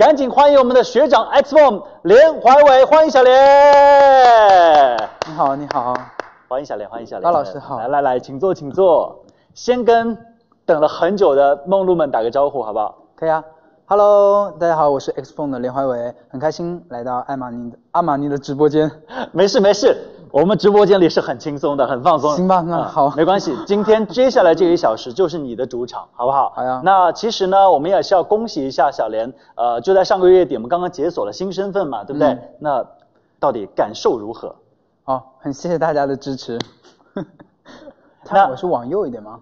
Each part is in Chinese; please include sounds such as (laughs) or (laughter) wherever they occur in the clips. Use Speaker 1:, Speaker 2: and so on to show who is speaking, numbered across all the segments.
Speaker 1: 赶紧欢迎我们的学长 X Form 连怀伟，欢迎小连。
Speaker 2: 你好，你好，
Speaker 1: 欢迎小连，欢迎小连。
Speaker 2: 高老师好
Speaker 1: 来来来，请坐，请坐。先跟等了很久的梦露们打个招呼，好不好？
Speaker 2: 可以啊。Hello，大家好，我是 X Phone 的连怀伟，很开心来到艾玛尼的阿玛尼的直播间。
Speaker 1: 没事没事，我们直播间里是很轻松的，很放松。
Speaker 2: 行吧，那好，
Speaker 1: 没关系。(laughs) 今天接下来这一小时就是你的主场，好不好？
Speaker 2: 好呀。
Speaker 1: 那其实呢，我们也是要恭喜一下小莲，呃，就在上个月底，我们刚刚解锁了新身份嘛，对不对？那到底感受如何？
Speaker 2: 哦，很谢谢大家的支持。(laughs) 那我是往右一点吗？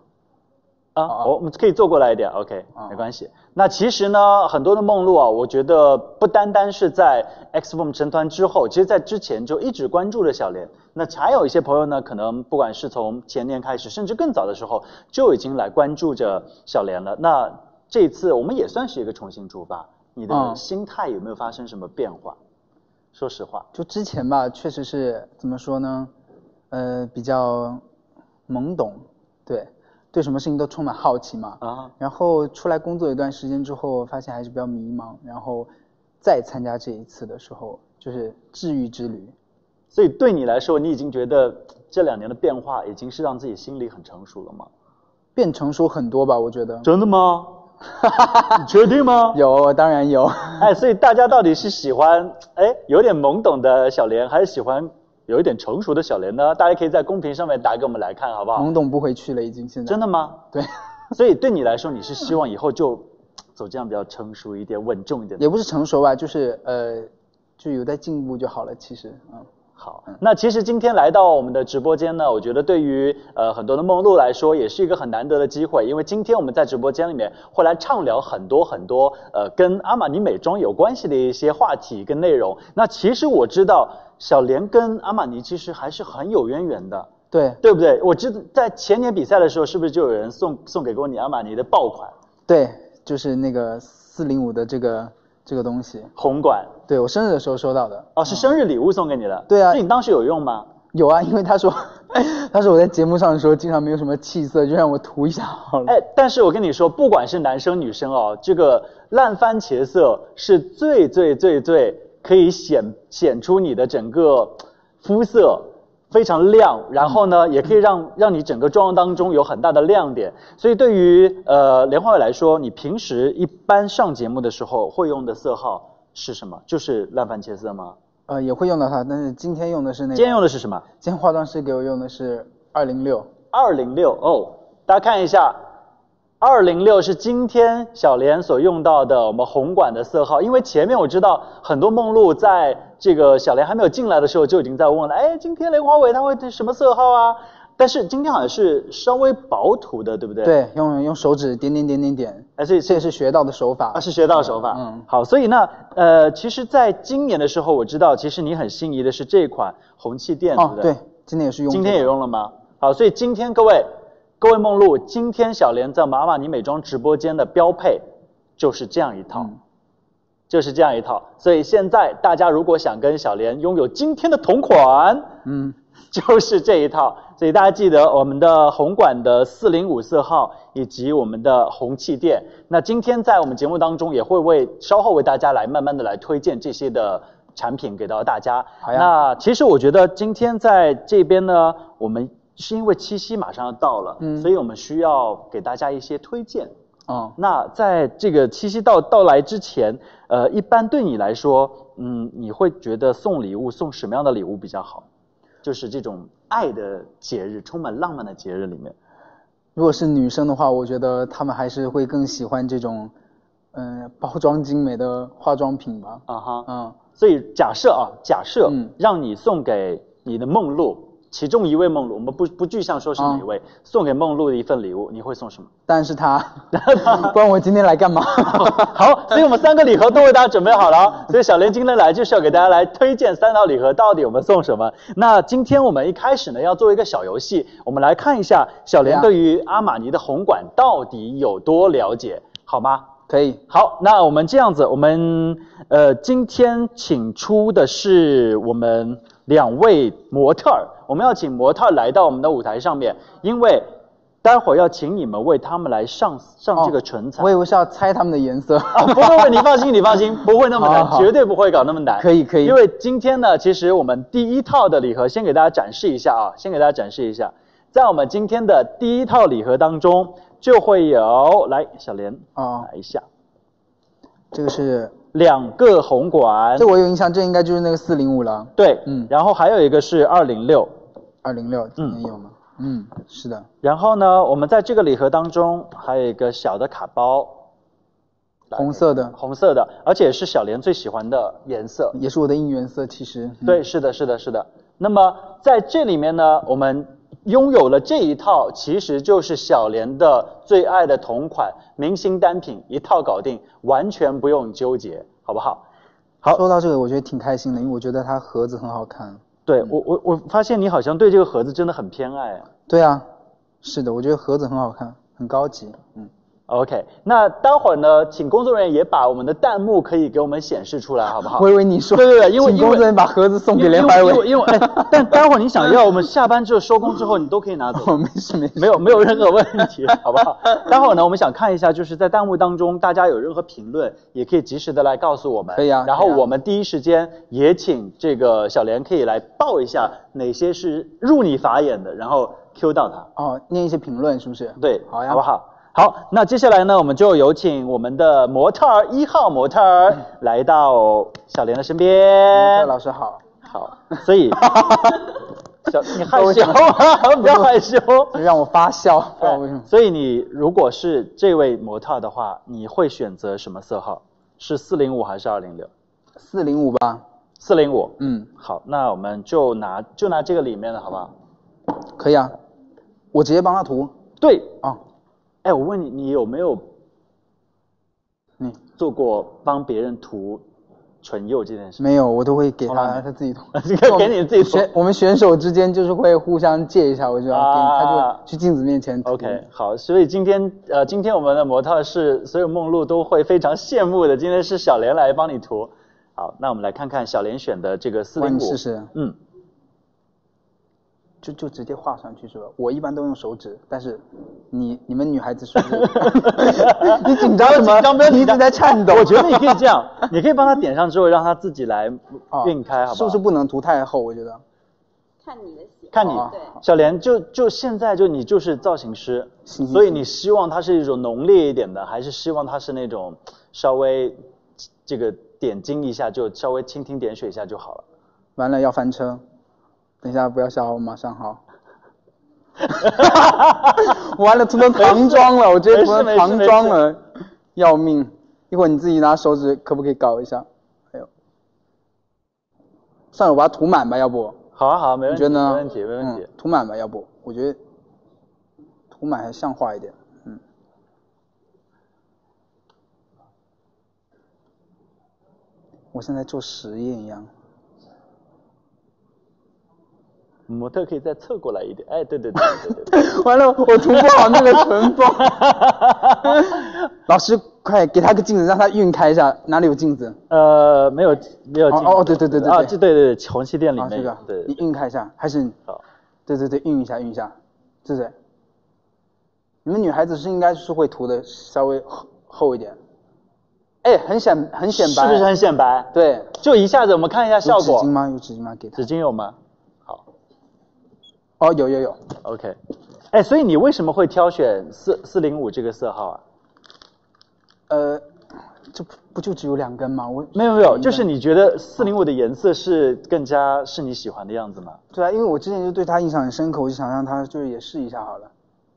Speaker 1: 啊，我们可以坐过来一点，OK，没关系。那其实呢，很多的梦露啊，我觉得不单单是在 X f o r m 成团之后，其实在之前就一直关注着小莲。那还有一些朋友呢，可能不管是从前年开始，甚至更早的时候，就已经来关注着小莲了。那这次我们也算是一个重新出发，你的心态有没有发生什么变化？说实话，
Speaker 2: 就之前吧，确实是怎么说呢？呃，比较懵懂，对。对什么事情都充满好奇嘛啊，然后出来工作一段时间之后，发现还是比较迷茫，然后再参加这一次的时候，就是治愈之旅。
Speaker 1: 所以对你来说，你已经觉得这两年的变化已经是让自己心里很成熟了吗？
Speaker 2: 变成熟很多吧，我觉得。
Speaker 1: 真的吗？(laughs) 你确定吗？
Speaker 2: 有，当然有。
Speaker 1: 哎，所以大家到底是喜欢哎有点懵懂的小莲，还是喜欢？有一点成熟的小莲呢，大家可以在公屏上面打给我们来看，好不好？
Speaker 2: 懵懂不回去了，已经现在。
Speaker 1: 真的吗？
Speaker 2: 对。(laughs)
Speaker 1: 所以对你来说，你是希望以后就走这样比较成熟一点、稳重一点？
Speaker 2: 也不是成熟吧，就是呃，就有在进步就好了。其实，嗯，
Speaker 1: 好。那其实今天来到我们的直播间呢，我觉得对于呃很多的梦露来说，也是一个很难得的机会，因为今天我们在直播间里面会来畅聊很多很多呃跟阿玛尼美妆有关系的一些话题跟内容。那其实我知道。小莲跟阿玛尼其实还是很有渊源的，
Speaker 2: 对
Speaker 1: 对不对？我记得在前年比赛的时候，是不是就有人送送给过你阿玛尼的爆款？
Speaker 2: 对，就是那个四零五的这个这个东西，
Speaker 1: 红管。
Speaker 2: 对我生日的时候收到的。
Speaker 1: 哦，是生日礼物送给你的。
Speaker 2: 对啊。
Speaker 1: 那你当时有用吗？
Speaker 2: 有啊，因为他说，(laughs) 他说我在节目上的时候经常没有什么气色，就让我涂一下好了。哎，
Speaker 1: 但是我跟你说，不管是男生女生哦，这个烂番茄色是最最最最。可以显显出你的整个肤色非常亮，然后呢，也可以让让你整个妆容当中有很大的亮点。所以对于呃莲花伟来说，你平时一般上节目的时候会用的色号是什么？就是烂番茄色吗？
Speaker 2: 呃，也会用到它，但是今天用的是那个。
Speaker 1: 今天用的是什么？
Speaker 2: 今天化妆师给我用的是二零六。
Speaker 1: 二零六哦，大家看一下。二零六是今天小莲所用到的我们红管的色号，因为前面我知道很多梦露在这个小莲还没有进来的时候就已经在问了，哎，今天莲花伟他会什么色号啊？但是今天好像是稍微薄涂的，对不对？
Speaker 2: 对，用用手指点点点点点，哎，这这也是学到的手法
Speaker 1: 啊，是学到的手法。嗯，好，所以呢，呃，其实在今年的时候，我知道其实你很心仪的是这款红气垫，对不对？
Speaker 2: 对，今天也是用，
Speaker 1: 今天也用了吗？好，所以今天各位。各位梦露，今天小莲在玛玛尼美妆直播间的标配就是这样一套，就是这样一套。所以现在大家如果想跟小莲拥有今天的同款，嗯，就是这一套。所以大家记得我们的红管的四零五色号以及我们的红气垫。那今天在我们节目当中也会为稍后为大家来慢慢的来推荐这些的产品给到大家。那其实我觉得今天在这边呢，我们。是因为七夕马上要到了，嗯，所以我们需要给大家一些推荐。哦，那在这个七夕到到来之前，呃，一般对你来说，嗯，你会觉得送礼物送什么样的礼物比较好？就是这种爱的节日，充满浪漫的节日里面，
Speaker 2: 如果是女生的话，我觉得她们还是会更喜欢这种，嗯，包装精美的化妆品吧。啊哈，
Speaker 1: 嗯，所以假设啊，假设让你送给你的梦露。其中一位梦露，我们不不具象说是哪一位，送给梦露的一份礼物，你会送什么？
Speaker 2: 当然是他，(laughs) 不然我今天来干嘛？
Speaker 1: 好，所以我们三个礼盒都为大家准备好了，所以小莲今天来就是要给大家来推荐三套礼盒，到底我们送什么？那今天我们一开始呢要做一个小游戏，我们来看一下小莲对于阿玛尼的红管到底有多了解，好吗？
Speaker 2: 可以。
Speaker 1: 好，那我们这样子，我们呃今天请出的是我们。两位模特儿，我们要请模特来到我们的舞台上面，因为待会儿要请你们为他们来上上这个唇彩。
Speaker 2: 我以为是要猜他们的颜色。
Speaker 1: 不会不会，你放心，你放心，(laughs) 不会那么难，绝对不会搞那么难。
Speaker 2: 可以可以。
Speaker 1: 因为今天呢，其实我们第一套的礼盒先给大家展示一下啊，先给大家展示一下，在我们今天的第一套礼盒当中，就会有来小莲啊，来一下，
Speaker 2: 这个是
Speaker 1: 两个红管，
Speaker 2: 这我有印象，这应该就是那个四零五了。
Speaker 1: 对，嗯，然后还有一个是二零六，
Speaker 2: 二零六今年有吗？嗯，是的。
Speaker 1: 然后呢，我们在这个礼盒当中还有一个小的卡包，
Speaker 2: 红色的，
Speaker 1: 红色的，而且是小莲最喜欢的颜色，
Speaker 2: 也是我的应援色。其实，
Speaker 1: 对，是的，是的，是的。那么在这里面呢，我们拥有了这一套，其实就是小莲的最爱的同款明星单品，一套搞定，完全不用纠结，好不好？好，
Speaker 2: 说到这个，我觉得挺开心的，因为我觉得它盒子很好看。
Speaker 1: 对我我我发现你好像对这个盒子真的很偏爱啊。
Speaker 2: 对啊，是的，我觉得盒子很好看，很高级。嗯。
Speaker 1: OK，那待会儿呢，请工作人员也把我们的弹幕可以给我们显示出来，好不好？
Speaker 2: 微微你说。
Speaker 1: 对对对，因为
Speaker 2: 工作人员把盒子送给连怀伟。
Speaker 1: 因为因为 (laughs) 但待会儿你想要，我们下班之后收工之后，你都可以拿走。
Speaker 2: 没事没事，
Speaker 1: 没有没有任何问题，好不好？待会儿呢，我们想看一下，就是在弹幕当中，大家有任何评论，也可以及时的来告诉我们。
Speaker 2: 可以啊。
Speaker 1: 然后我们第一时间也请这个小莲可以来报一下哪些是入你法眼的，然后 Q 到他。
Speaker 2: 哦，念一些评论是不是？
Speaker 1: 对，
Speaker 2: 好呀，
Speaker 1: 好不好？好，那接下来呢，我们就有请我们的模特儿一号模特儿来到小莲的身边。
Speaker 2: 老师好，
Speaker 1: 好，所以，(laughs) 小你害羞不要害羞，
Speaker 2: 让我发笑，不知道为什么。
Speaker 1: 所以你如果是这位模特的话，你会选择什么色号？是四零五还是二零六？
Speaker 2: 四零五吧。
Speaker 1: 四零五，嗯，好，那我们就拿就拿这个里面的好不好？
Speaker 2: 可以啊，我直接帮他涂。
Speaker 1: 对啊。哎，我问你，你有没有
Speaker 2: 你
Speaker 1: 做过帮别人涂唇釉这件事？
Speaker 2: 没有，我都会给他，他自己涂。(laughs)
Speaker 1: 给你自己涂。
Speaker 2: 我们选手之间就是会互相借一下，我就要给他就去镜子面前涂。
Speaker 1: OK，好，所以今天呃，今天我们的模特是所有梦露都会非常羡慕的。今天是小莲来帮你涂。好，那我们来看看小莲选的这个四零五。
Speaker 2: 试试。
Speaker 1: 嗯。
Speaker 2: 就就直接画上去是吧？我一般都用手指，但是你你们女孩子是不是？(laughs) 你紧张什么？你一直在颤抖。
Speaker 1: 我觉得你可以这样，你可以帮他点上之后，让他自己来 (laughs) 晕开，好吧？
Speaker 2: 是不是不能涂太厚？我觉得。
Speaker 3: 看你的喜
Speaker 1: 看你小莲，就就现在就你就是造型师，所以你希望它是一种浓烈一点的，还是希望它是那种稍微这个点睛一下就稍微蜻蜓点水一下就好了？
Speaker 2: 完了要翻车。等一下，不要笑，我马上好。(laughs) 完了，涂成唐装了，我直接涂成唐装了，要命！一会儿你自己拿手指，可不可以搞一下？哎呦，算了，我把它涂满吧，要不？
Speaker 1: 好啊，好，没问题，
Speaker 2: 没
Speaker 1: 问题，没问题。
Speaker 2: 涂满吧，要不？我觉得涂满还像话一点。嗯。我现在做实验一样。
Speaker 1: 模特可以再侧过来一点，哎，对对对对对，(laughs)
Speaker 2: 完了，我涂不好那个唇妆。(laughs) 老师，快给他个镜子，让他晕开一下。哪里有镜子？
Speaker 1: 呃，没有，没有镜。
Speaker 2: 哦，对对对对
Speaker 1: 啊，对对对，红旗店里面。这
Speaker 2: 个，
Speaker 1: 对，
Speaker 2: 你晕开一下，还是？好。对对对，晕一下，晕一下，是不是？你们女孩子是应该是会涂的稍微厚厚一点。哎，很显很显白，
Speaker 1: 是不是很显白？
Speaker 2: 对，
Speaker 1: 就一下子，我们看一下效果。
Speaker 2: 纸巾吗？有纸巾吗？给他。
Speaker 1: 纸巾有吗？
Speaker 2: 哦，有有有
Speaker 1: ，OK，哎，所以你为什么会挑选四四零五这个色号啊？
Speaker 2: 呃，这不不就只有两根吗？我
Speaker 1: 没有没有，就是你觉得四零五的颜色是更加是你喜欢的样子吗？
Speaker 2: 对啊，因为我之前就对它印象很深刻，我就想让它就是也试一下好了。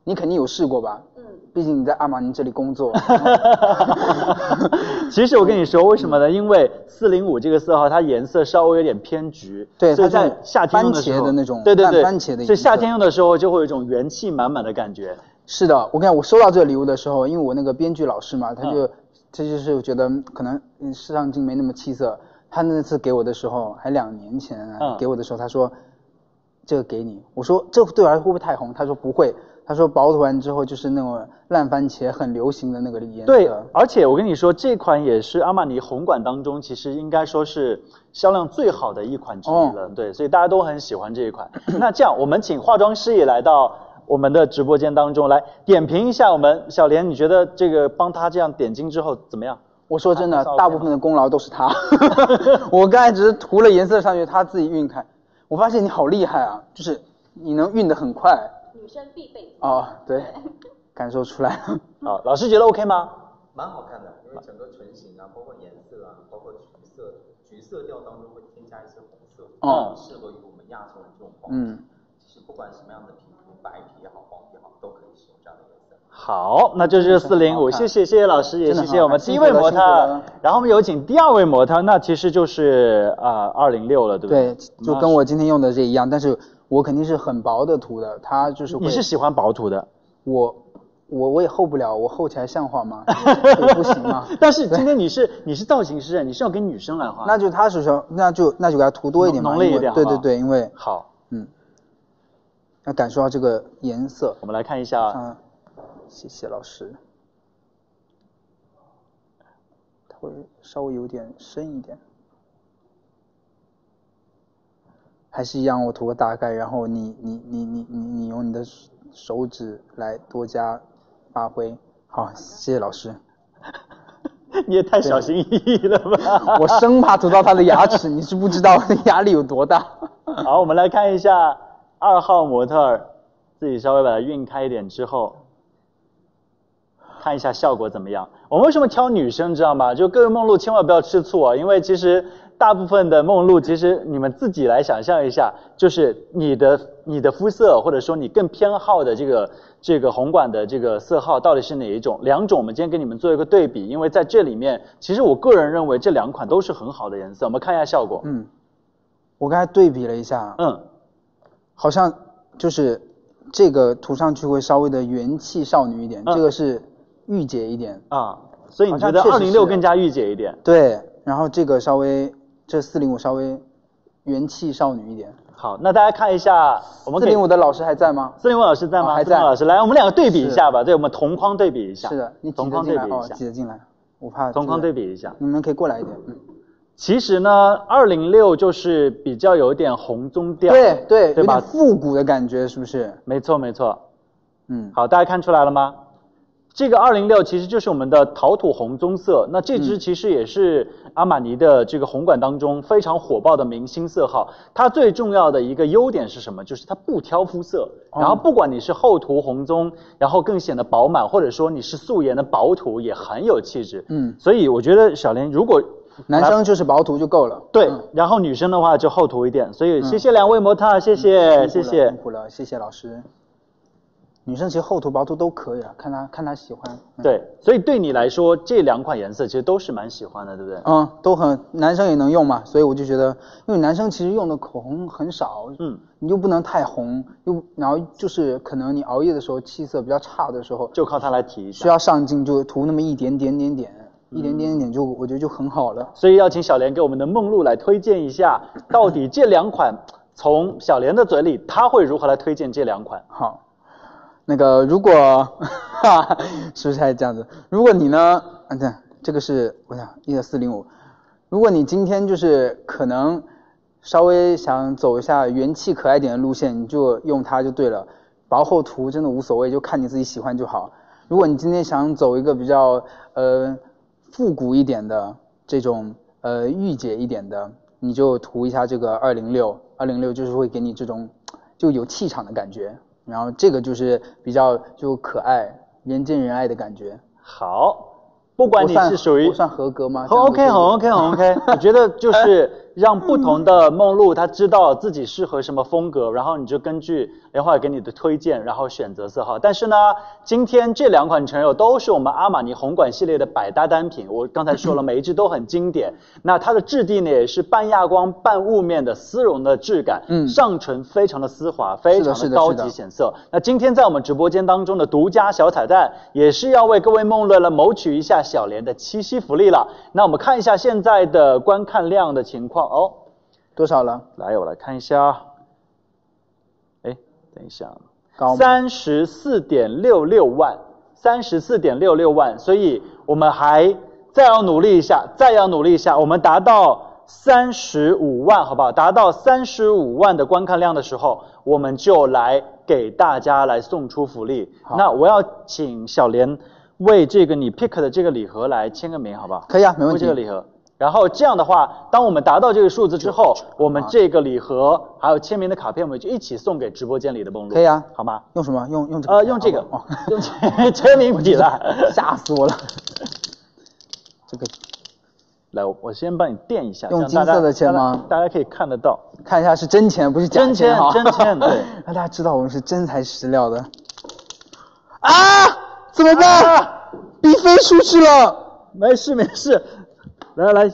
Speaker 2: 你肯定有试过吧？嗯，毕竟你在阿玛尼这里工作。(laughs)
Speaker 1: 其实我跟你说，为什么呢？因为四零五这个色号，它颜色稍微有点偏橘，
Speaker 2: 对，
Speaker 1: 所以在夏天用的
Speaker 2: 时候，那种
Speaker 1: 对对对，
Speaker 2: 番茄的，
Speaker 1: 所以夏天用的时候就会有一种元气满满的感觉。
Speaker 2: 是的，我看我收到这个礼物的时候，因为我那个编剧老师嘛，他就他就是觉得可能市上镜没那么气色，他那次给我的时候还两年前给我的时候，他说这个给你，我说这对我来说会不会太红？他说不会。他说薄涂完之后就是那种烂番茄很流行的那个颜
Speaker 1: 色。对，而且我跟你说，这款也是阿玛尼红管当中其实应该说是销量最好的一款之一了。对，所以大家都很喜欢这一款。(coughs) 那这样，我们请化妆师也来到我们的直播间当中来点评一下。我们小莲，你觉得这个帮他这样点睛之后怎么样？
Speaker 2: 我说真的，大部分的功劳都是他。(laughs) 我刚才只是涂了颜色上去，他自己晕开。我发现你好厉害啊，就是你能晕得很快。
Speaker 3: 女生必备。
Speaker 2: 哦，对，(laughs) 感受出来了。
Speaker 1: 好，老师觉得 OK 吗？
Speaker 4: 蛮好看的，因为整个唇形啊，包括颜色啊，包括橘色，橘色调当中会添加一些红色，哦，适合于我们亚洲人这种黄皮。嗯，其实不管什么样的皮肤，白皮也好，黄皮也好，都可以使用这样的颜色。
Speaker 1: 好，那就是四零五，谢谢谢谢老师，也谢谢我们第一位模特，然后我们有请第二位模特，那其实就是啊二零六了，对不对？
Speaker 2: 对，就跟我今天用的这一样，但是我肯定是很薄的涂的，它就是
Speaker 1: 你是喜欢薄涂的，
Speaker 2: 我。我我也厚不了，我厚起来像话吗？(laughs) 不行吗？
Speaker 1: 但是今天你是你是造型师，你是要给女生来画，
Speaker 2: 那就他是说，那就那就给他涂多一点嘛，
Speaker 1: 浓烈一点，
Speaker 2: 对对对，因为
Speaker 1: 好，
Speaker 2: 嗯，要感受到这个颜色。
Speaker 1: 我们来看一下，
Speaker 2: 嗯，谢谢老师，它会稍微有点深一点，还是一样，我涂个大概，然后你你你你你你用你的。手指来多加发挥，好，谢谢老师。(laughs)
Speaker 1: 你也太小心翼翼了吧！(laughs)
Speaker 2: 我生怕涂到他的牙齿，你是不知道压力有多大。(laughs)
Speaker 1: 好，我们来看一下二号模特，自己稍微把它晕开一点之后，看一下效果怎么样。我们为什么挑女生，知道吗？就各位梦露千万不要吃醋啊，因为其实。大部分的梦露，其实你们自己来想象一下，就是你的你的肤色，或者说你更偏好的这个这个红管的这个色号到底是哪一种？两种，我们今天给你们做一个对比，因为在这里面，其实我个人认为这两款都是很好的颜色。我们看一下效果。
Speaker 2: 嗯，我刚才对比了一下，
Speaker 1: 嗯，
Speaker 2: 好像就是这个涂上去会稍微的元气少女一点，这个是御姐一点
Speaker 1: 啊，所以你觉得二零六更加御姐一点？
Speaker 2: 对，然后这个稍微。这四零五稍微元气少女一点。
Speaker 1: 好，那大家看一下，我们
Speaker 2: 四零五的老师还在吗？
Speaker 1: 四零五老师在吗？
Speaker 2: 还在。
Speaker 1: 老师，来，我们两个对比一下吧。对，我们同框对比一下。
Speaker 2: 是的，你
Speaker 1: 同框对比一下。
Speaker 2: 挤得进来，我怕。
Speaker 1: 同框对比一下。
Speaker 2: 你们可以过来一点。嗯。
Speaker 1: 其实呢，二零六就是比较有点红棕调。
Speaker 2: 对对，
Speaker 1: 对吧？
Speaker 2: 复古的感觉是不是？
Speaker 1: 没错没错。
Speaker 2: 嗯。
Speaker 1: 好，大家看出来了吗？这个二零六其实就是我们的陶土红棕色，那这支其实也是阿玛尼的这个红管当中非常火爆的明星色号。它最重要的一个优点是什么？就是它不挑肤色，然后不管你是厚涂红棕，然后更显得饱满，或者说你是素颜的薄涂也很有气质。
Speaker 2: 嗯，
Speaker 1: 所以我觉得小林如果
Speaker 2: 男生就是薄涂就够了，
Speaker 1: 对，然后女生的话就厚涂一点。所以谢谢两位模特，谢谢谢谢，
Speaker 2: 辛苦了，谢谢老师。女生其实厚涂薄涂都可以啊，看她看她喜欢。
Speaker 1: 对，所以对你来说这两款颜色其实都是蛮喜欢的，对不对？
Speaker 2: 嗯，都很男生也能用嘛，所以我就觉得，因为男生其实用的口红很少，
Speaker 1: 嗯，
Speaker 2: 你又不能太红，又然后就是可能你熬夜的时候气色比较差的时候，
Speaker 1: 就靠它来提一
Speaker 2: 下。需要上镜就涂那么一点点点点，一点点点就我觉得就很好了。
Speaker 1: 所以要请小莲给我们的梦露来推荐一下，到底这两款从小莲的嘴里，她会如何来推荐这两款？
Speaker 2: 好。那个，如果哈哈 (laughs) 是不是还这样子？如果你呢？啊，对，这个是我想一点四零五。如果你今天就是可能稍微想走一下元气可爱点的路线，你就用它就对了。薄厚涂真的无所谓，就看你自己喜欢就好。如果你今天想走一个比较呃复古一点的这种呃御姐一点的，你就涂一下这个二零六。二零六就是会给你这种就有气场的感觉。然后这个就是比较就可爱、人见人爱的感觉。
Speaker 1: 好，不管你是属于
Speaker 2: 算合格吗？
Speaker 1: 很 OK，很 OK，很 OK。我觉得就是。让不同的梦露她知道自己适合什么风格，然后你就根据莲花给你的推荐，然后选择色号。但是呢，今天这两款唇釉都是我们阿玛尼红管系列的百搭单品。我刚才说了，(laughs) 每一支都很经典。那它的质地呢，也是半亚光半雾面的丝绒的质感，
Speaker 2: 嗯，
Speaker 1: 上唇非常的丝滑，非常的高级显色。那今天在我们直播间当中的独家小彩蛋，也是要为各位梦露来谋取一下小莲的七夕福利了。那我们看一下现在的观看量的情况。哦，
Speaker 2: 多少了？
Speaker 1: 来，我来看一下。哎，等一下，
Speaker 2: 高
Speaker 1: 三十四点六六万，三十四点六六万，所以我们还再要努力一下，再要努力一下，我们达到三十五万，好不好？达到三十五万的观看量的时候，我们就来。给大家来送出福利。那我要请小莲为这个你 pick 的这个礼盒来签个名，好不好？
Speaker 2: 可以啊，没问题。
Speaker 1: 这个礼盒。然后这样的话，当我们达到这个数字之后，我们这个礼盒还有签名的卡片，我们就一起送给直播间里的梦露。
Speaker 2: 可以啊，
Speaker 1: 好吗？
Speaker 2: 用什么？用用这个？
Speaker 1: 呃，用这个。(laughs) 用签名笔了，(laughs)
Speaker 2: 吓死我了。这个，
Speaker 1: 来，我先帮你垫一下。
Speaker 2: 用金色的签吗？
Speaker 1: 大家可以看得到，
Speaker 2: 看一下是真钱，不是假
Speaker 1: 钱。真钱，(laughs) 真钱，对，
Speaker 2: 让大家知道我们是真材实料的。啊！怎么办？逼飞出去了。
Speaker 1: 没事，没事。来来来，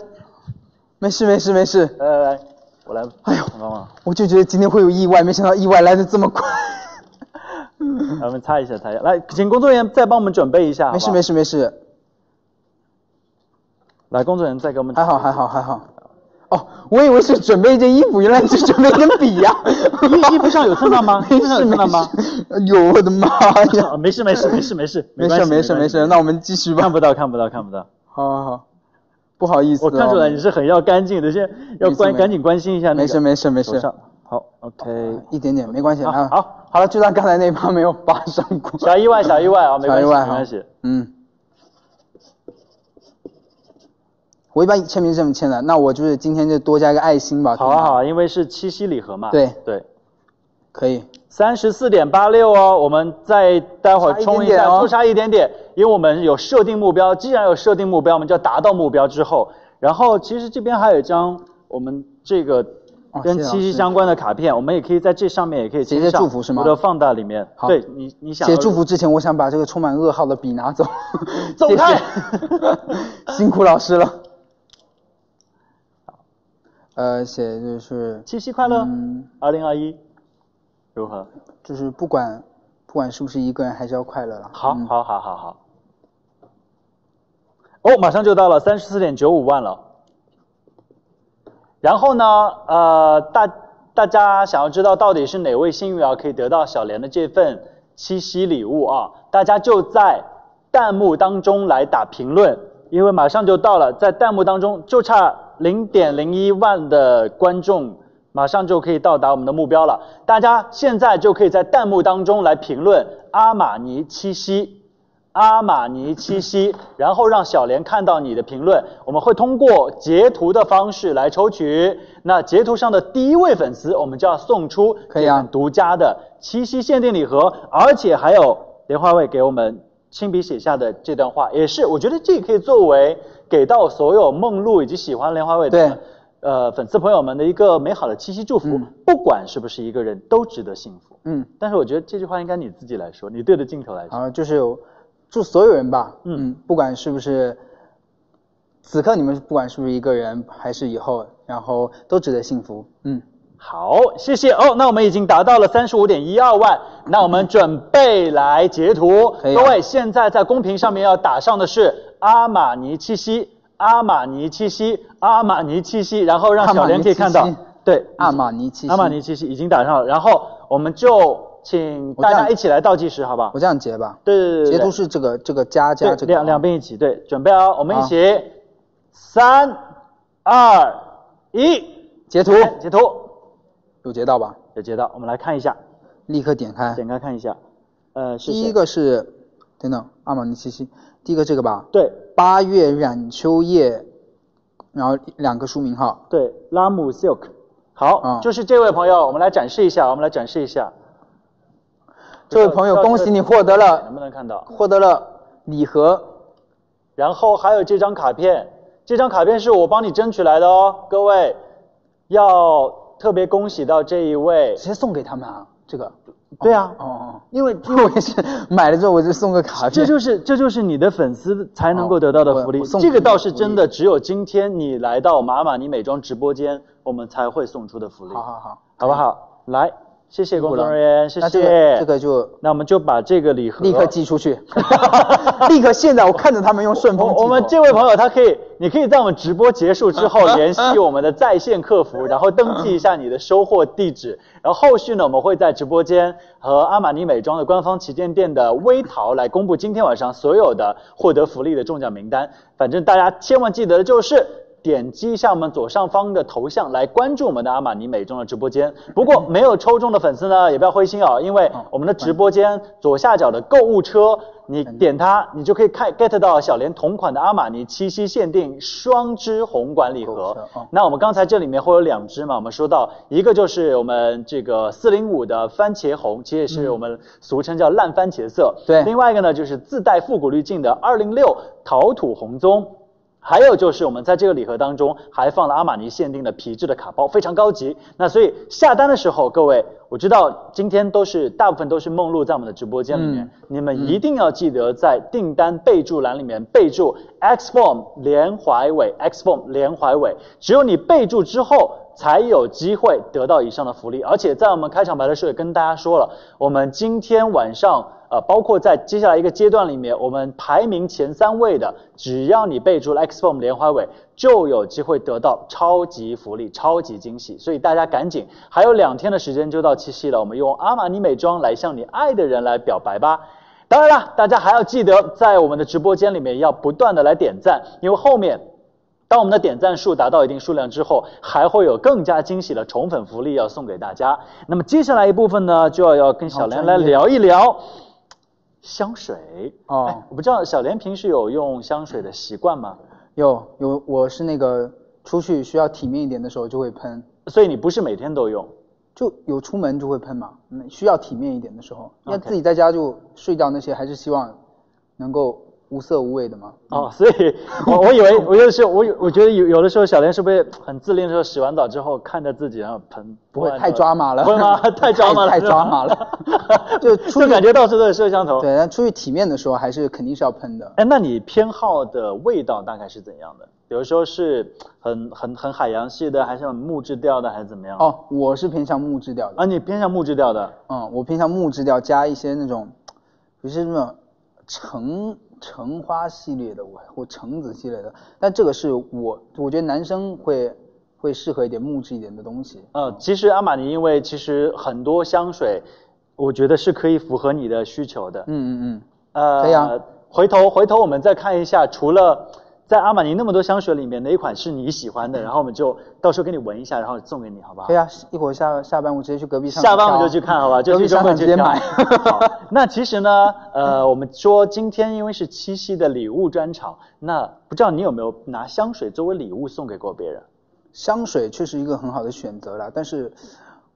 Speaker 2: 没事没事没事。
Speaker 1: 来来来，我来。
Speaker 2: 哎呦，我就觉得今天会有意外，没想到意外来的这么快。(laughs)
Speaker 1: 来我们擦一下，擦一下。来，请工作人员再帮我们准备一下。
Speaker 2: 没事没事没事。
Speaker 1: 来，工作人员再给我们。
Speaker 2: 还好还好还好。哦，我以为是准备一件衣服，原来是准备一根笔呀。
Speaker 1: 衣衣服上有蹭到吗？
Speaker 2: 有看到
Speaker 1: 吗？(laughs)
Speaker 2: 有我的妈呀！(laughs)
Speaker 1: 没事没事没事没事
Speaker 2: 没事没事没事。那我们继续吧。
Speaker 1: 看不到看不到看不到。
Speaker 2: 好好好。不好意思，
Speaker 1: 我看出来你是很要干净的，先要关赶紧关心一下那个。
Speaker 2: 没事没事没事。
Speaker 1: 好，OK，
Speaker 2: 一点点没关系啊。
Speaker 1: 好，
Speaker 2: 好了，就当刚才那一趴没有发生过。
Speaker 1: 小意外，小意外啊，(laughs) 没关系，没关系。
Speaker 2: 嗯。我一般签名是这么签的，那我就是今天就多加一个爱心吧。
Speaker 1: 好啊好啊，因为是七夕礼盒嘛。
Speaker 2: 对
Speaker 1: 对，
Speaker 2: 可以。
Speaker 1: 三十四点八六哦，我们再待会儿冲一下，就差一点点，因为我们有设定目标。既然有设定目标，我们就要达到目标之后。然后其实这边还有一张我们这个跟七夕相关的卡片，我们也可以在这上面也可以
Speaker 2: 写些祝福是吗？
Speaker 1: 都放到里面。
Speaker 2: 好，
Speaker 1: 对你你想
Speaker 2: 写祝福之前，我想把这个充满噩耗的笔拿走。(laughs)
Speaker 1: 走开，(laughs)
Speaker 2: 辛苦老师了。呃，写就是
Speaker 1: 七夕快乐，二零二一。如何？
Speaker 2: 就是不管不管是不是一个人，还是要快乐了。
Speaker 1: 好，好，好，好，好。哦，马上就到了三十四点九五万了。然后呢，呃，大大家想要知道到底是哪位幸运儿可以得到小莲的这份七夕礼物啊？大家就在弹幕当中来打评论，因为马上就到了，在弹幕当中就差零点零一万的观众。马上就可以到达我们的目标了，大家现在就可以在弹幕当中来评论阿玛尼七夕，阿玛尼七夕，然后让小莲看到你的评论，我们会通过截图的方式来抽取，那截图上的第一位粉丝，我们就要送出
Speaker 2: 可以啊
Speaker 1: 独家的七夕限定礼盒，而且还有莲花位给我们亲笔写下的这段话，也是我觉得这可以作为给到所有梦露以及喜欢莲花位的。呃，粉丝朋友们的一个美好的七夕祝福，不管是不是一个人都值得幸福。
Speaker 2: 嗯，
Speaker 1: 但是我觉得这句话应该你自己来说，你对着镜头来说。
Speaker 2: 啊，就是祝所有人吧。嗯，不管是不是此刻你们不管是不是一个人，还是以后，然后都值得幸福。嗯，
Speaker 1: 好，谢谢哦。那我们已经达到了三十五点一二万，那我们准备来截图。各位，现在在公屏上面要打上的是阿玛尼七夕。阿玛尼七夕，阿玛尼七夕，然后让小莲可以看到，对，
Speaker 2: 阿玛尼七夕，
Speaker 1: 阿玛尼七夕已经打上了，然后我们就请大家一起来倒计时，好不好？
Speaker 2: 我这样截吧，
Speaker 1: 对对对，
Speaker 2: 截图是这个这个加加这个，
Speaker 1: 两两边一起，对，准备哦，我们一起，三二一，
Speaker 2: 截图，
Speaker 1: 截图，
Speaker 2: 有截到吧？
Speaker 1: 有截到，我们来看一下，
Speaker 2: 立刻点开，
Speaker 1: 点开看一下，呃，
Speaker 2: 第一个是，等等，阿玛尼七夕。第一个这个吧，
Speaker 1: 对，
Speaker 2: 八月染秋叶，然后两个书名号，
Speaker 1: 对，拉姆 silk，好，就是这位朋友，我们来展示一下，我们来展示一下，
Speaker 2: 这位朋友，恭喜你获得了，
Speaker 1: 能不能看到？
Speaker 2: 获得了礼盒，
Speaker 1: 然后还有这张卡片，这张卡片是我帮你争取来的哦，各位，要特别恭喜到这一位，
Speaker 2: 直接送给他们啊，这个。
Speaker 1: 对啊，
Speaker 2: 哦哦，
Speaker 1: 因为 (laughs)
Speaker 2: 因为我也是买了之后我就送个卡片，
Speaker 1: 这就是这就是你的粉丝才能够得到的福利，这个倒是真的，只有今天你来到马马尼美妆直播间，我们才会送出的福利。
Speaker 2: 好好好，
Speaker 1: 好不好？来。谢谢工作人员，谢谢。
Speaker 2: 这个就，
Speaker 1: 那我们就把这个礼盒
Speaker 2: 立刻寄出去，(laughs) 立刻现在我看着他们用顺丰。
Speaker 1: 我们这位朋友他可以，你可以在我们直播结束之后联系我们的在线客服，(laughs) 然后登记一下你的收货地址，然后后续呢我们会在直播间和阿玛尼美妆的官方旗舰店的微淘来公布今天晚上所有的获得福利的中奖名单。反正大家千万记得的就是。点击一下我们左上方的头像来关注我们的阿玛尼美妆的直播间。不过没有抽中的粉丝呢，也不要灰心啊，因为我们的直播间左下角的购物车。你点它，你就可以看 get 到小莲同款的阿玛尼七夕限定双支红管礼盒。那我们刚才这里面会有两支嘛？我们说到一个就是我们这个四零五的番茄红，其实也是我们俗称叫烂番茄色。
Speaker 2: 对。
Speaker 1: 另外一个呢，就是自带复古滤镜的二零六陶土红棕。还有就是我们在这个礼盒当中还放了阿玛尼限定的皮质的卡包，非常高级。那所以下单的时候，各位，我知道今天都是大部分都是梦露在我们的直播间里面，你们一定要记得在订单备注栏里面备注 X Form 连怀伟，X Form 连怀伟，只有你备注之后才有机会得到以上的福利。而且在我们开场白的时候也跟大家说了，我们今天晚上。呃，包括在接下来一个阶段里面，我们排名前三位的，只要你备注了 X Form 莲花尾，就有机会得到超级福利、超级惊喜。所以大家赶紧，还有两天的时间就到七夕了，我们用阿玛尼美妆来向你爱的人来表白吧。当然了，大家还要记得在我们的直播间里面要不断的来点赞，因为后面当我们的点赞数达到一定数量之后，还会有更加惊喜的宠粉福利要送给大家。那么接下来一部分呢，就要要跟小莲来聊一聊。香水哦，我不知道小莲平时有用香水的习惯吗？
Speaker 2: 有有，我是那个出去需要体面一点的时候就会喷，
Speaker 1: 所以你不是每天都用，
Speaker 2: 就有出门就会喷嘛，需要体面一点的时候，那自己在家就睡觉那些还是希望能够。无色无味的吗？
Speaker 1: 哦，所以，我我以为，我有的时候，我我觉得有有的时候，小莲是不是很自恋的时候，洗完澡之后看着自己然后喷，
Speaker 2: 不会太抓马了，
Speaker 1: 不会吗？(laughs) 太抓马了，
Speaker 2: 太抓马了，就 (laughs)
Speaker 1: 就感觉到处都是摄像头。
Speaker 2: 对，但出去体面的时候，还是肯定是要喷的。
Speaker 1: 哎，那你偏好的味道大概是怎样的？比如说是很很很海洋系的，还是很木质调的，还是怎么样？
Speaker 2: 哦，我是偏向木质调的。
Speaker 1: 啊，你偏向木质调的？
Speaker 2: 嗯，我偏向木质调，加一些那种，不是那种橙。橙花系列的，我或橙子系列的，但这个是我我觉得男生会会适合一点木质一点的东西。
Speaker 1: 呃，其实阿玛尼，因为其实很多香水，我觉得是可以符合你的需求的。
Speaker 2: 嗯嗯嗯。
Speaker 1: 呃，
Speaker 2: 可以啊。
Speaker 1: 回头回头我们再看一下，除了。在阿玛尼那么多香水里面，哪一款是你喜欢的？然后我们就到时候给你闻一下，然后送给你，好不好？
Speaker 2: 可以啊，一会儿下下班我直接去隔壁上。
Speaker 1: 下班我就去看，好吧？就
Speaker 2: 去
Speaker 1: 专
Speaker 2: 门直接买。(laughs)
Speaker 1: 好，那其实呢，呃，我们说今天因为是七夕的礼物专场，那不知道你有没有拿香水作为礼物送给过别人？
Speaker 2: 香水确实一个很好的选择啦，但是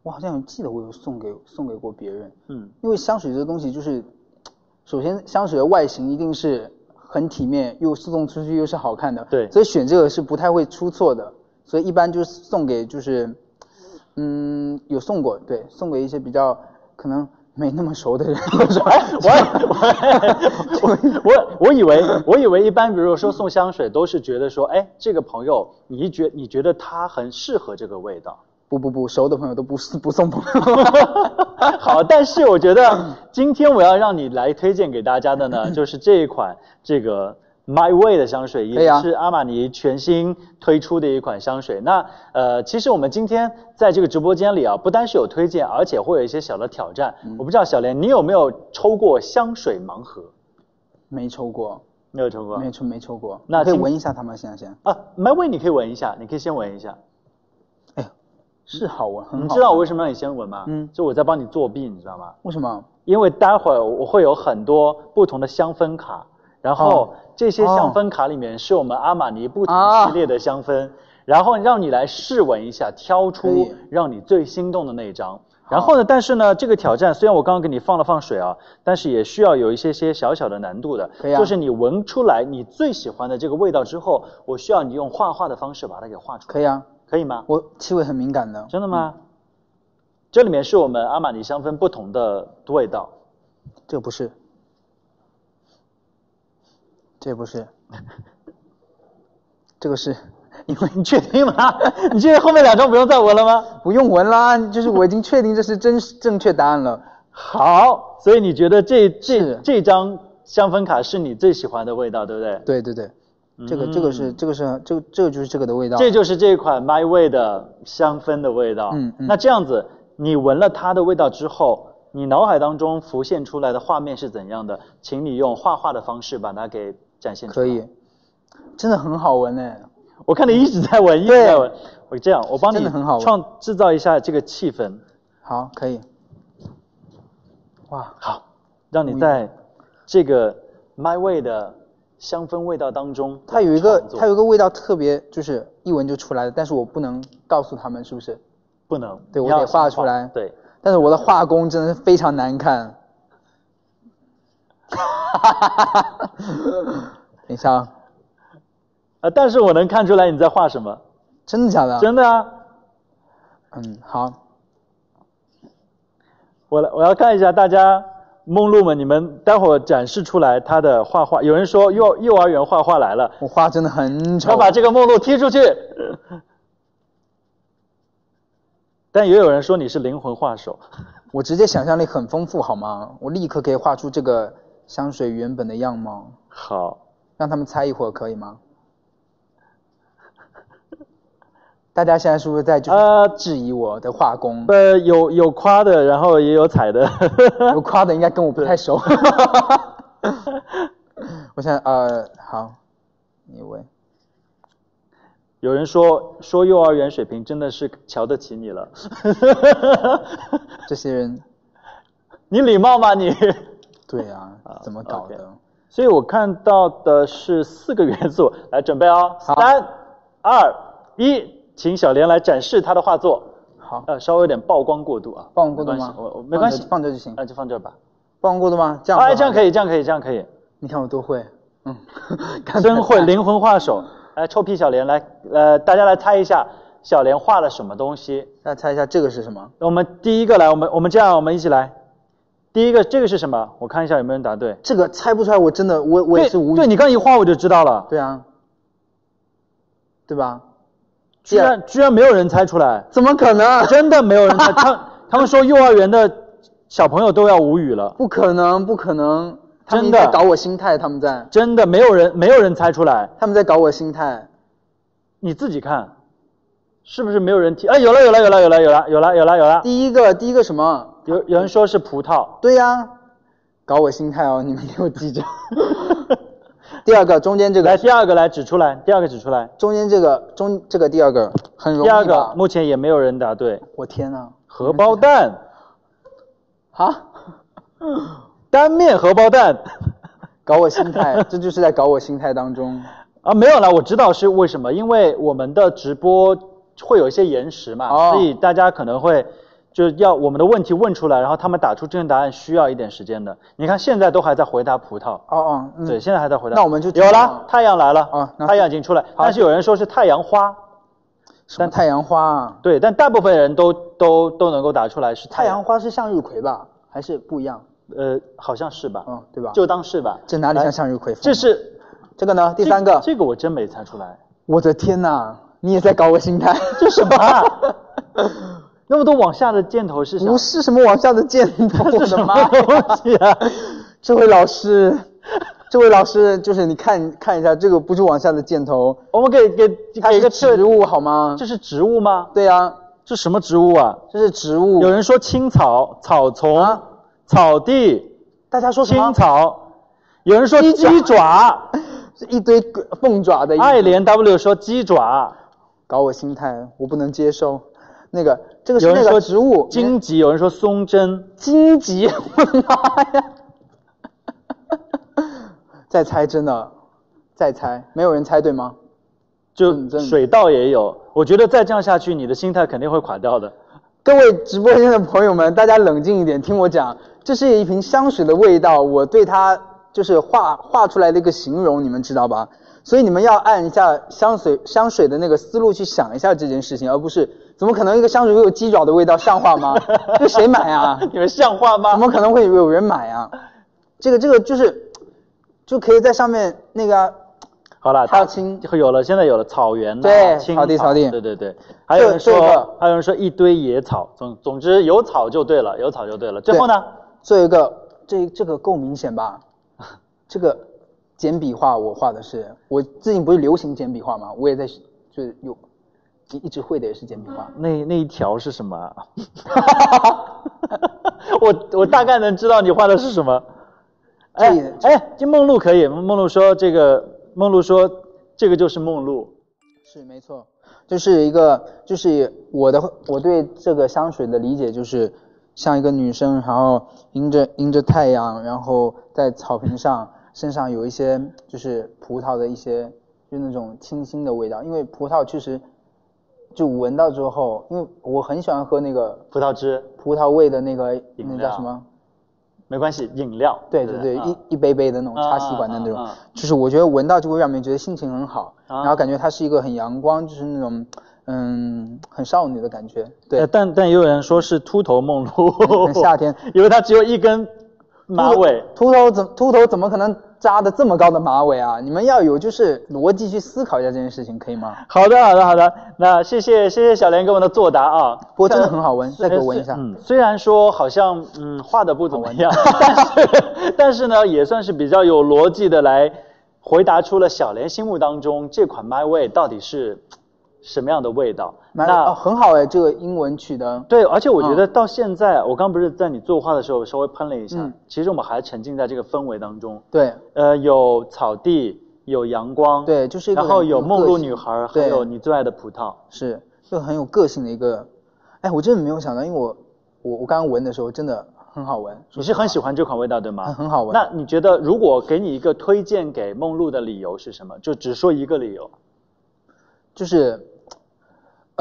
Speaker 2: 我好像记得我有送给送给过别人。嗯，因为香水这个东西就是，首先香水的外形一定是。很体面，又送出去又是好看的，
Speaker 1: 对，
Speaker 2: 所以选这个是不太会出错的。所以一般就是送给就是，嗯，有送过，对，送给一些比较可能没那么熟的人。
Speaker 1: 我我我我以为我以为一般，比如说送香水，都是觉得说，哎，这个朋友，你觉你觉得他很适合这个味道。
Speaker 2: 不不不，熟的朋友都不不送朋友。(laughs) (laughs)
Speaker 1: 好，但是我觉得今天我要让你来推荐给大家的呢，(laughs) 就是这一款这个 My Way 的香水，也是阿玛尼全新推出的一款香水。那呃，其实我们今天在这个直播间里啊，不单是有推荐，而且会有一些小的挑战。我不知道小莲，你有没有抽过香水盲盒？
Speaker 2: 没抽过，
Speaker 1: 没有抽过，
Speaker 2: 没抽没抽过。
Speaker 1: 那
Speaker 2: 可以闻一下它吗？先先
Speaker 1: 啊，My Way 你可以闻一下，你可以先闻一下。
Speaker 2: 是好闻，
Speaker 1: 你知道我为什么让你先闻吗？嗯，就我在帮你作弊，你知道吗？
Speaker 2: 为什么？
Speaker 1: 因为待会儿我会有很多不同的香氛卡，然后这些香氛卡里面是我们阿玛尼不同系列的香氛，然后让你来试闻一下，挑出让你最心动的那一张。然后呢，但是呢，这个挑战虽然我刚刚给你放了放水啊，但是也需要有一些些小小的难度的。
Speaker 2: 可以啊。
Speaker 1: 就是你闻出来你最喜欢的这个味道之后，我需要你用画画的方式把它给画出来。
Speaker 2: 可以啊。
Speaker 1: 可以吗？
Speaker 2: 我气味很敏感的。
Speaker 1: 真的吗？这里面是我们阿玛尼香氛不同的味道。
Speaker 2: 这不是。这不是。这个是。(laughs)
Speaker 1: 因为你确定吗？(laughs) 你确定后面两张不用再闻了吗？
Speaker 2: 不用闻啦，就是我已经确定这是真正确答案了。
Speaker 1: 好，所以你觉得这这这张香氛卡是你最喜欢的味道，对不对？
Speaker 2: 对对对。这个这个是这个是这个这个就是这个的味道，
Speaker 1: 这就是这款 My Way 的香氛的味道。嗯嗯。那这样子，你闻了它的味道之后，你脑海当中浮现出来的画面是怎样的？请你用画画的方式把它给展现出
Speaker 2: 来。可以，真的很好闻诶。
Speaker 1: 我看你一直在闻，一直在闻。我这样，我帮你创制造一下这个气氛。
Speaker 2: 好，可以。
Speaker 1: 哇，好，让你在这个 My Way 的香氛味道当中，
Speaker 2: 它有一个，它有一个味道特别，就是一闻就出来的，但是我不能告诉他们，是不是？
Speaker 1: 不能，
Speaker 2: 对我得画出来。
Speaker 1: 对，
Speaker 2: 但是我的画工真的是非常难看。哈哈哈哈哈！等一下啊，
Speaker 1: 呃，但是我能看出来你在画什么。
Speaker 2: 真的假的？
Speaker 1: 真的啊。
Speaker 2: 嗯，好。
Speaker 1: 我来，我要看一下大家梦露们，你们待会儿展示出来他的画画。有人说幼幼儿园画画来了，
Speaker 2: 我画真的很丑。
Speaker 1: 我把这个梦露踢出去。(laughs) 但也有人说你是灵魂画手。(laughs)
Speaker 2: 我直接想象力很丰富，好吗？我立刻可以画出这个香水原本的样貌。
Speaker 1: 好，
Speaker 2: 让他们猜一会儿，可以吗？大家现在是不是在就质疑我的画工？
Speaker 1: 呃，有有夸的，然后也有踩的。(laughs)
Speaker 2: 有夸的应该跟我不太熟。(laughs) 我想呃，好，你问。
Speaker 1: 有人说说幼儿园水平真的是瞧得起你了。
Speaker 2: 这些人，(laughs)
Speaker 1: 你礼貌吗你？
Speaker 2: 对呀，怎么搞的？
Speaker 1: 所以我看到的是四个元素，来准备哦，三二一。请小莲来展示她的画作。
Speaker 2: 好，
Speaker 1: 呃，稍微有点曝光过度啊。
Speaker 2: 曝光过度吗？
Speaker 1: 我我没关系，
Speaker 2: 放这就行。
Speaker 1: 那就放这吧。
Speaker 2: 曝光过度吗？这样。
Speaker 1: 哎，这样可以，这样可以，这样可以。
Speaker 2: 你看我多会，嗯，(laughs)
Speaker 1: 真会，灵魂画手。来，臭屁小莲，来，呃，大家来猜一下，小莲画了什么东西？
Speaker 2: 大家猜一下，这个是什么？
Speaker 1: 我们第一个来，我们我们这样，我们一起来。第一个，这个是什么？我看一下有没有人答对。
Speaker 2: 这个猜不出来，我真的，我我也是无语。
Speaker 1: 对你刚一画我就知道了。
Speaker 2: 对啊，对吧？
Speaker 1: 居然居然没有人猜出来，
Speaker 2: 怎么可能？
Speaker 1: 真的没有人猜，(laughs) 他他们说幼儿园的小朋友都要无语了。
Speaker 2: 不可能，不可能，他们在搞我心态，他们在
Speaker 1: 真的没有人没有人猜出来，
Speaker 2: 他们在搞我心态。
Speaker 1: 你自己看，是不是没有人提？哎，有了有了有了有了有了有了有了有了。
Speaker 2: 第一个第一个什么？
Speaker 1: 有有人说是葡萄。
Speaker 2: 对呀，搞我心态哦，你们给我记着。第二个中间这个
Speaker 1: 来，第二个来指出来，第二个指出来，
Speaker 2: 中间这个中这个第二个很容易。
Speaker 1: 第二个目前也没有人答对。
Speaker 2: 我天呐，
Speaker 1: 荷包蛋，
Speaker 2: 啊，(laughs)
Speaker 1: 单面荷包蛋，
Speaker 2: 搞我心态，(laughs) 这就是在搞我心态当中。
Speaker 1: 啊，没有了，我知道是为什么，因为我们的直播会有一些延时嘛，所以大家可能会。就是要我们的问题问出来，然后他们打出正确答案需要一点时间的。你看现在都还在回答葡萄。
Speaker 2: 哦哦，
Speaker 1: 对，现在还在回答。
Speaker 2: 那我们就
Speaker 1: 有了，太阳来了。啊，太阳已经出来，但是有人说是太阳花。
Speaker 2: 但太阳花啊？
Speaker 1: 对，但大部分人都都都能够答出来是
Speaker 2: 太阳花是向日葵吧？还是不一样？
Speaker 1: 呃，好像是吧？
Speaker 2: 嗯，对吧？
Speaker 1: 就当是吧。
Speaker 2: 这哪里像向日葵？
Speaker 1: 这是
Speaker 2: 这个呢？第三个，
Speaker 1: 这个我真没猜出来。
Speaker 2: 我的天哪，你也在搞我心态？
Speaker 1: 这什么？那么多往下的箭头是？
Speaker 2: 不是什么往下的箭头，
Speaker 1: 我的妈呀！
Speaker 2: 这位老师，这位老师，就是你看看一下，这个不是往下的箭头。
Speaker 1: 我们给给给一
Speaker 2: 个植物好吗？
Speaker 1: 这是植物吗？
Speaker 2: 对呀，
Speaker 1: 这什么植物啊？
Speaker 2: 这是植物。
Speaker 1: 有人说青草、草丛、草地。
Speaker 2: 大家说
Speaker 1: 青草。有人说鸡爪，(laughs)
Speaker 2: 是一堆凤爪的。
Speaker 1: 爱莲 W 说鸡爪，
Speaker 2: 搞我心态，我不能接受。那个，这个是那个植物
Speaker 1: 荆棘，有人说松针，
Speaker 2: 荆棘，(laughs) 我的妈呀！再猜，真的，再猜，没有人猜对吗？
Speaker 1: 就水稻也有，我觉得再这样下去，你的心态肯定会垮掉的。
Speaker 2: 各位直播间的朋友们，大家冷静一点，听我讲，这是一瓶香水的味道，我对它就是画画出来的一个形容，你们知道吧？所以你们要按一下香水香水的那个思路去想一下这件事情，而不是。怎么可能一个香水会有鸡爪的味道？像话吗？(laughs) 这谁买啊？
Speaker 1: 你们像话吗？
Speaker 2: 怎么可能会有人买啊？这个这个就是，就可以在上面那个。
Speaker 1: 好了，
Speaker 2: 踏青
Speaker 1: 有了，现在有了草原的
Speaker 2: 对，草地草地，
Speaker 1: 对对对。还有人说，还有人说一堆野草。总总之有草就对了，有草就对了。最后呢？
Speaker 2: 做一个，这这个够明显吧？(laughs) 这个简笔画我画的是，我最近不是流行简笔画吗？我也在就是有。一直会的也是简笔画，
Speaker 1: 那那一条是什么？(laughs) 我我大概能知道你画的是什么。哎哎，这梦露可以，梦露说这个，梦露说这个就是梦露。
Speaker 2: 是没错，就是一个，就是我的我对这个香水的理解就是，像一个女生，然后迎着迎着太阳，然后在草坪上，身上有一些就是葡萄的一些，就那种清新的味道，因为葡萄确实，就闻到之后，因为我很喜欢喝那个
Speaker 1: 葡萄汁，
Speaker 2: 葡萄味的那个那叫什么？
Speaker 1: 没关系，饮料。
Speaker 2: 对对对，一一杯杯的那种插吸管的那种，就是我觉得闻到就会让人觉得心情很好，然后感觉它是一个很阳光，就是那种嗯很少女的感觉。对，
Speaker 1: 但但也有人说是秃头梦露，
Speaker 2: 夏天，(laughs)
Speaker 1: 因为它只有一根马尾，
Speaker 2: 秃头怎秃头怎么可能？扎的这么高的马尾啊！你们要有就是逻辑去思考一下这件事情，可以吗？
Speaker 1: 好的，好的，好的。那谢谢谢谢小莲给我们的作答啊，
Speaker 2: 不过真的很好闻，再给我闻一下。
Speaker 1: 嗯，虽然说好像嗯画的不怎么样，(laughs) 但是但是呢也算是比较有逻辑的来回答出了小莲心目当中这款 My Way 到底是。什么样的味道？
Speaker 2: 那很好哎，这个英文取的。
Speaker 1: 对，而且我觉得到现在，我刚不是在你作画的时候稍微喷了一下，其实我们还沉浸在这个氛围当中。
Speaker 2: 对，
Speaker 1: 呃，有草地，有阳光，
Speaker 2: 对，就是
Speaker 1: 然后有梦露女孩，还有你最爱的葡萄，
Speaker 2: 是，就很有个性的一个。哎，我真的没有想到，因为我我我刚刚闻的时候真的很好闻。
Speaker 1: 你是很喜欢这款味道对吗？
Speaker 2: 很好闻。
Speaker 1: 那你觉得如果给你一个推荐给梦露的理由是什么？就只说一个理由，
Speaker 2: 就是。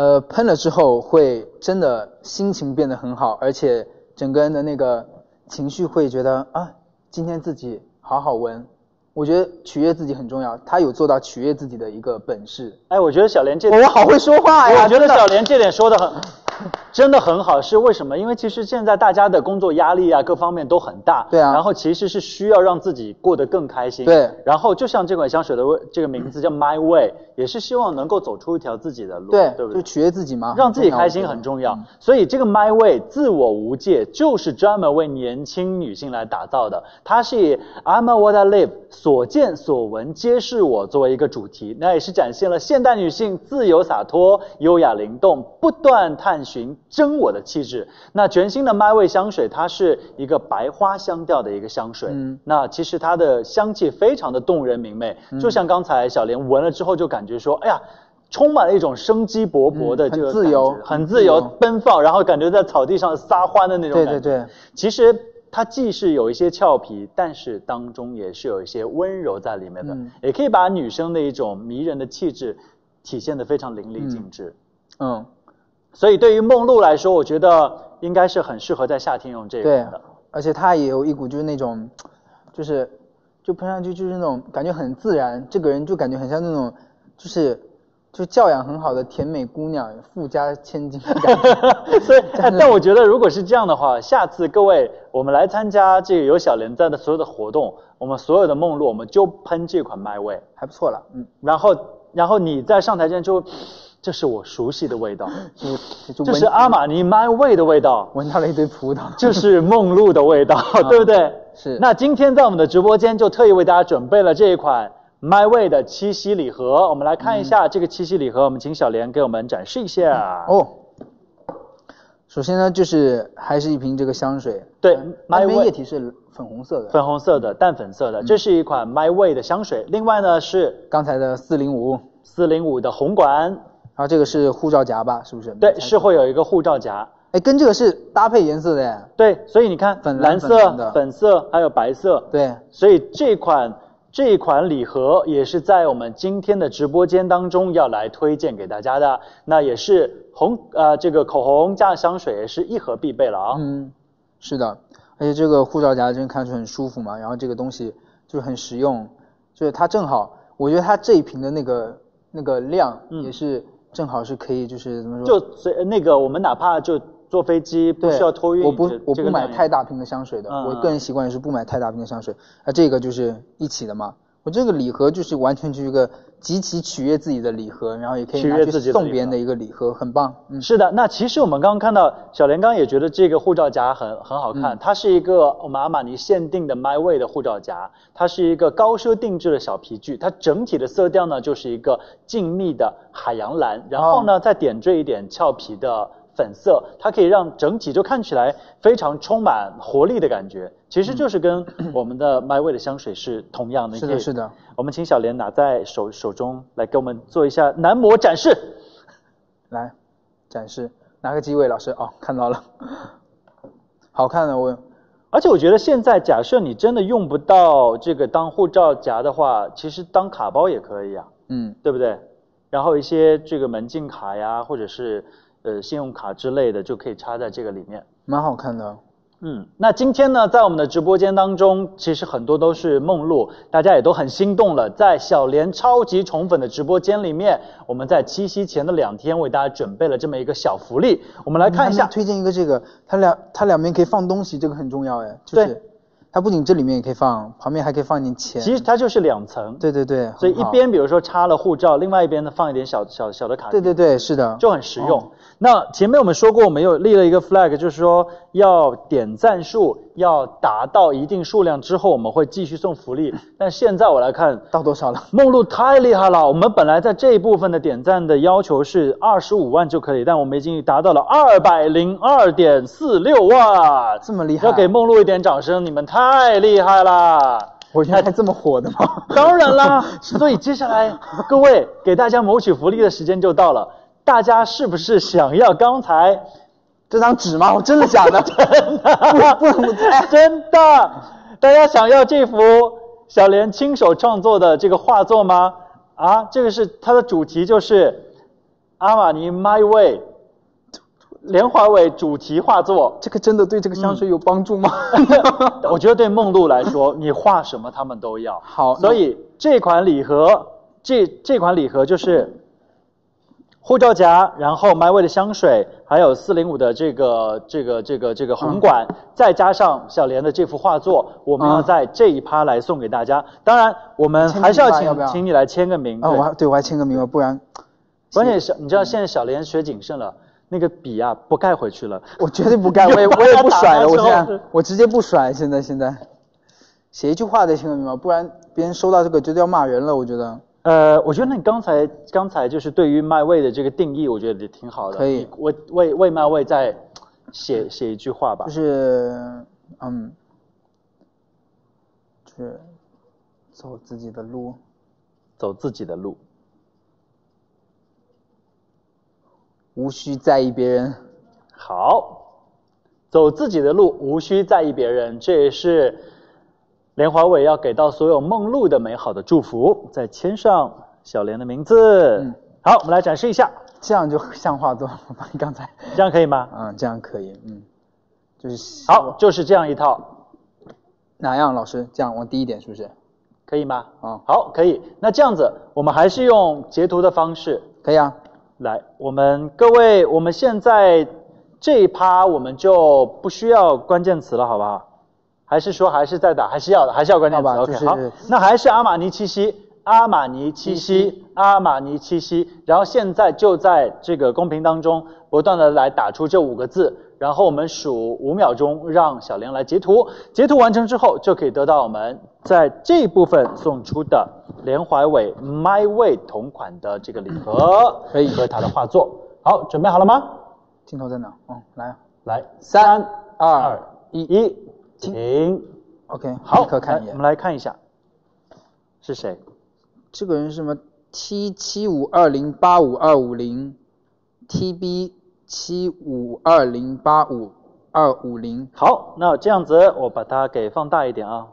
Speaker 2: 呃，喷了之后会真的心情变得很好，而且整个人的那个情绪会觉得啊，今天自己好好闻。我觉得取悦自己很重要，他有做到取悦自己的一个本事。
Speaker 1: 哎，我觉得小莲这
Speaker 2: 我好会说话呀！
Speaker 1: 我觉得小莲这点说的很。(laughs) 真的很好，是为什么？因为其实现在大家的工作压力啊，各方面都很大。
Speaker 2: 对啊。
Speaker 1: 然后其实是需要让自己过得更开心。
Speaker 2: 对。
Speaker 1: 然后就像这款香水的这个名字叫 (clears throat) My Way，也是希望能够走出一条自己的路。
Speaker 2: 对，
Speaker 1: 对不对？
Speaker 2: 就取悦自己嘛。
Speaker 1: 让自己开心很重要。所以这个 My Way 自我无界就是专门为年轻女性来打造的。它是以 I'm a what I live，所见所闻皆是我作为一个主题，那也是展现了现代女性自由洒脱、优雅灵动、不断探寻。真我的气质。那全新的 My Way 香水，它是一个白花香调的一个香水。嗯，那其实它的香气非常的动人明媚，就像刚才小莲闻了之后就感觉说，哎呀，充满了一种生机勃勃的这个
Speaker 2: 自由，
Speaker 1: 很自由奔放，然后感觉在草地上撒欢的那种
Speaker 2: 感觉。对对对。
Speaker 1: 其实它既是有一些俏皮，但是当中也是有一些温柔在里面的，也可以把女生的一种迷人的气质体现的非常淋漓尽致。嗯。所以对于梦露来说，我觉得应该是很适合在夏天用这个的。
Speaker 2: 对，而且它也有一股就是那种，就是就喷上去就是那种感觉很自然，这个人就感觉很像那种就是就教养很好的甜美姑娘，富家千金的感觉。(laughs)
Speaker 1: 所以，(laughs) 但我觉得如果是这样的话，下次各位我们来参加这个有小莲在的所有的活动，我们所有的梦露我们就喷这款 My Way，
Speaker 2: 还不错了。
Speaker 1: 嗯，然后然后你在上台前就。这是我熟悉的味道，(laughs) 这是阿玛尼 My Way 的味道，
Speaker 2: 闻到了一堆葡萄，
Speaker 1: 这是梦露的味道，(laughs) 对不对？
Speaker 2: 是。
Speaker 1: 那今天在我们的直播间就特意为大家准备了这一款 My Way 的七夕礼盒，我们来看一下这个七夕礼盒，我们请小莲给我们展示一下。哦，
Speaker 2: 首先呢，就是还是一瓶这个香水，
Speaker 1: 对
Speaker 2: ，My Way 液体是粉红色的，
Speaker 1: 粉红色的淡粉色的，这是一款 My Way 的香水。另外呢是
Speaker 2: 刚才的四零五，
Speaker 1: 四零五的红管。
Speaker 2: 然后这个是护照夹吧，是不是？
Speaker 1: 对，是会有一个护照夹。
Speaker 2: 哎，跟这个是搭配颜色的呀。
Speaker 1: 对，所以你看，
Speaker 2: 粉
Speaker 1: 蓝色、粉色还有白色。
Speaker 2: 对，
Speaker 1: 所以这款这款礼盒也是在我们今天的直播间当中要来推荐给大家的。那也是红呃，这个口红加香水也是一盒必备了啊。
Speaker 2: 嗯，是的，而且这个护照夹真看出很舒服嘛，然后这个东西就是很实用，就是它正好，我觉得它这一瓶的那个那个量也是。正好是可以，就是怎么说？
Speaker 1: 就随那个，我们哪怕就坐飞机不需要托运，
Speaker 2: 我不我不买太大瓶的香水的，我个人习惯是不买太大瓶的香水。那这个就是一起的嘛。我这个礼盒就是完全就是一个极其取悦自己的礼盒，然后也可以拿去送别人的一个礼盒，很棒。
Speaker 1: 嗯，是的。那其实我们刚刚看到小莲刚也觉得这个护照夹很很好看，它是一个我们阿玛尼限定的 My Way 的护照夹，它是一个高奢定制的小皮具，它整体的色调呢就是一个静谧的海洋蓝，然后呢再点缀一点俏皮的。粉色，它可以让整体就看起来非常充满活力的感觉。其实就是跟 (clears throat) 我们的 My Way 的香水是同样的。
Speaker 2: 是的，是的。
Speaker 1: 我们请小莲拿在手手中来给我们做一下男模展示。(laughs)
Speaker 2: 来，展示拿个机位，老师哦，看到了，(laughs) 好看的我。
Speaker 1: 而且我觉得现在，假设你真的用不到这个当护照夹的话，其实当卡包也可以啊，嗯，对不对？然后一些这个门禁卡呀，或者是呃信用卡之类的，就可以插在这个里面，
Speaker 2: 蛮好看的。
Speaker 1: 嗯，那今天呢，在我们的直播间当中，其实很多都是梦露，大家也都很心动了。在小莲超级宠粉的直播间里面，我们在七夕前的两天为大家准备了这么一个小福利，我们来看一下。
Speaker 2: 推荐一个这个，它两它两边可以放东西，这个很重要哎。对。它不仅这里面也可以放，旁边还可以放一点钱。
Speaker 1: 其实它就是两层。
Speaker 2: 对对对。
Speaker 1: 所以一边比如说插了护照，另外一边呢放一点小小小的卡。
Speaker 2: 对对对，是的，
Speaker 1: 就很实用。那前面我们说过，我们有立了一个 flag，就是说要点赞数要达到一定数量之后，我们会继续送福利。(laughs) 但现在我来看
Speaker 2: 到多少了？
Speaker 1: 梦露太厉害了！我们本来在这一部分的点赞的要求是二十五万就可以，但我们已经达到了二百零二点四六万，
Speaker 2: 这么厉害！
Speaker 1: 要给梦露一点掌声，你们太厉害了！
Speaker 2: 我原来这么火的吗？
Speaker 1: 当然啦！(laughs) 所以接下来各位给大家谋取福利的时间就到了。大家是不是想要刚才
Speaker 2: 这张纸吗？我真的假的？(laughs)
Speaker 1: 真的，不不真的。大家想要这幅小莲亲手创作的这个画作吗？啊，这个是它的主题，就是阿玛尼 My Way 莲华伟主题画作。
Speaker 2: 这个真的对这个香水有帮助吗？
Speaker 1: 我觉得对梦露来说，你画什么他们都要。
Speaker 2: 好，
Speaker 1: 所以这款礼盒，这这款礼盒就是。护照夹，然后 My Way 的香水，还有四零五的这个这个这个这个红管，再加上小莲的这幅画作，我们要在这一趴来送给大家。当然，我们还是要请请你来签个名。
Speaker 2: 啊，我还对我还签个名吧，不然。
Speaker 1: 关键是，你知道现在小莲学谨慎了，那个笔啊不盖回去了。(laughs)
Speaker 2: 我绝对不盖，(laughs) 我也我也不甩了，我现在我直接不甩。现在现在，写一句话再签个名吧，不然别人收到这个绝对要骂人了，我觉得。
Speaker 1: 呃，我觉得你刚才刚才就是对于麦味的这个定义，我觉得也挺好的。
Speaker 2: 可以
Speaker 1: 为为为麦味再写写一句话吧。
Speaker 2: 就是嗯，就是走自己的路，
Speaker 1: 走自己的路，
Speaker 2: 无需在意别人。
Speaker 1: 好，走自己的路，无需在意别人，这也是。莲华伟要给到所有梦露的美好的祝福，再签上小莲的名字。嗯，好，我们来展示一下，
Speaker 2: 这样就像画作。你刚才
Speaker 1: 这样可以吗？
Speaker 2: 嗯，这样可以。嗯，就是
Speaker 1: 好，就是这样一套。
Speaker 2: 哪样，老师？这样往低一点，是不是？
Speaker 1: 可以吗？嗯，好，可以。那这样子，我们还是用截图的方式。
Speaker 2: 可以啊。
Speaker 1: 来，我们各位，我们现在这一趴我们就不需要关键词了，好不好？还是说还是在打，还是要的，还是要关键词。OK，好，那还是阿玛尼七夕，阿玛尼七夕，阿玛尼七夕。然后现在就在这个公屏当中不断的来打出这五个字，然后我们数五秒钟，让小玲来截图。截图完成之后，就可以得到我们在这部分送出的连怀伟 My Way 同款的这个礼盒，可以和他的画作。好，准备好了吗？
Speaker 2: 镜头在哪？嗯，来，
Speaker 1: 来，三二一一。停
Speaker 2: ，OK，
Speaker 1: 好，看，我们来看一下，是谁？
Speaker 2: 这个人是什么？T 七五二零八五二五零，TB 七五二零八五二五零。
Speaker 1: 好，那这样子，我把它给放大一点啊，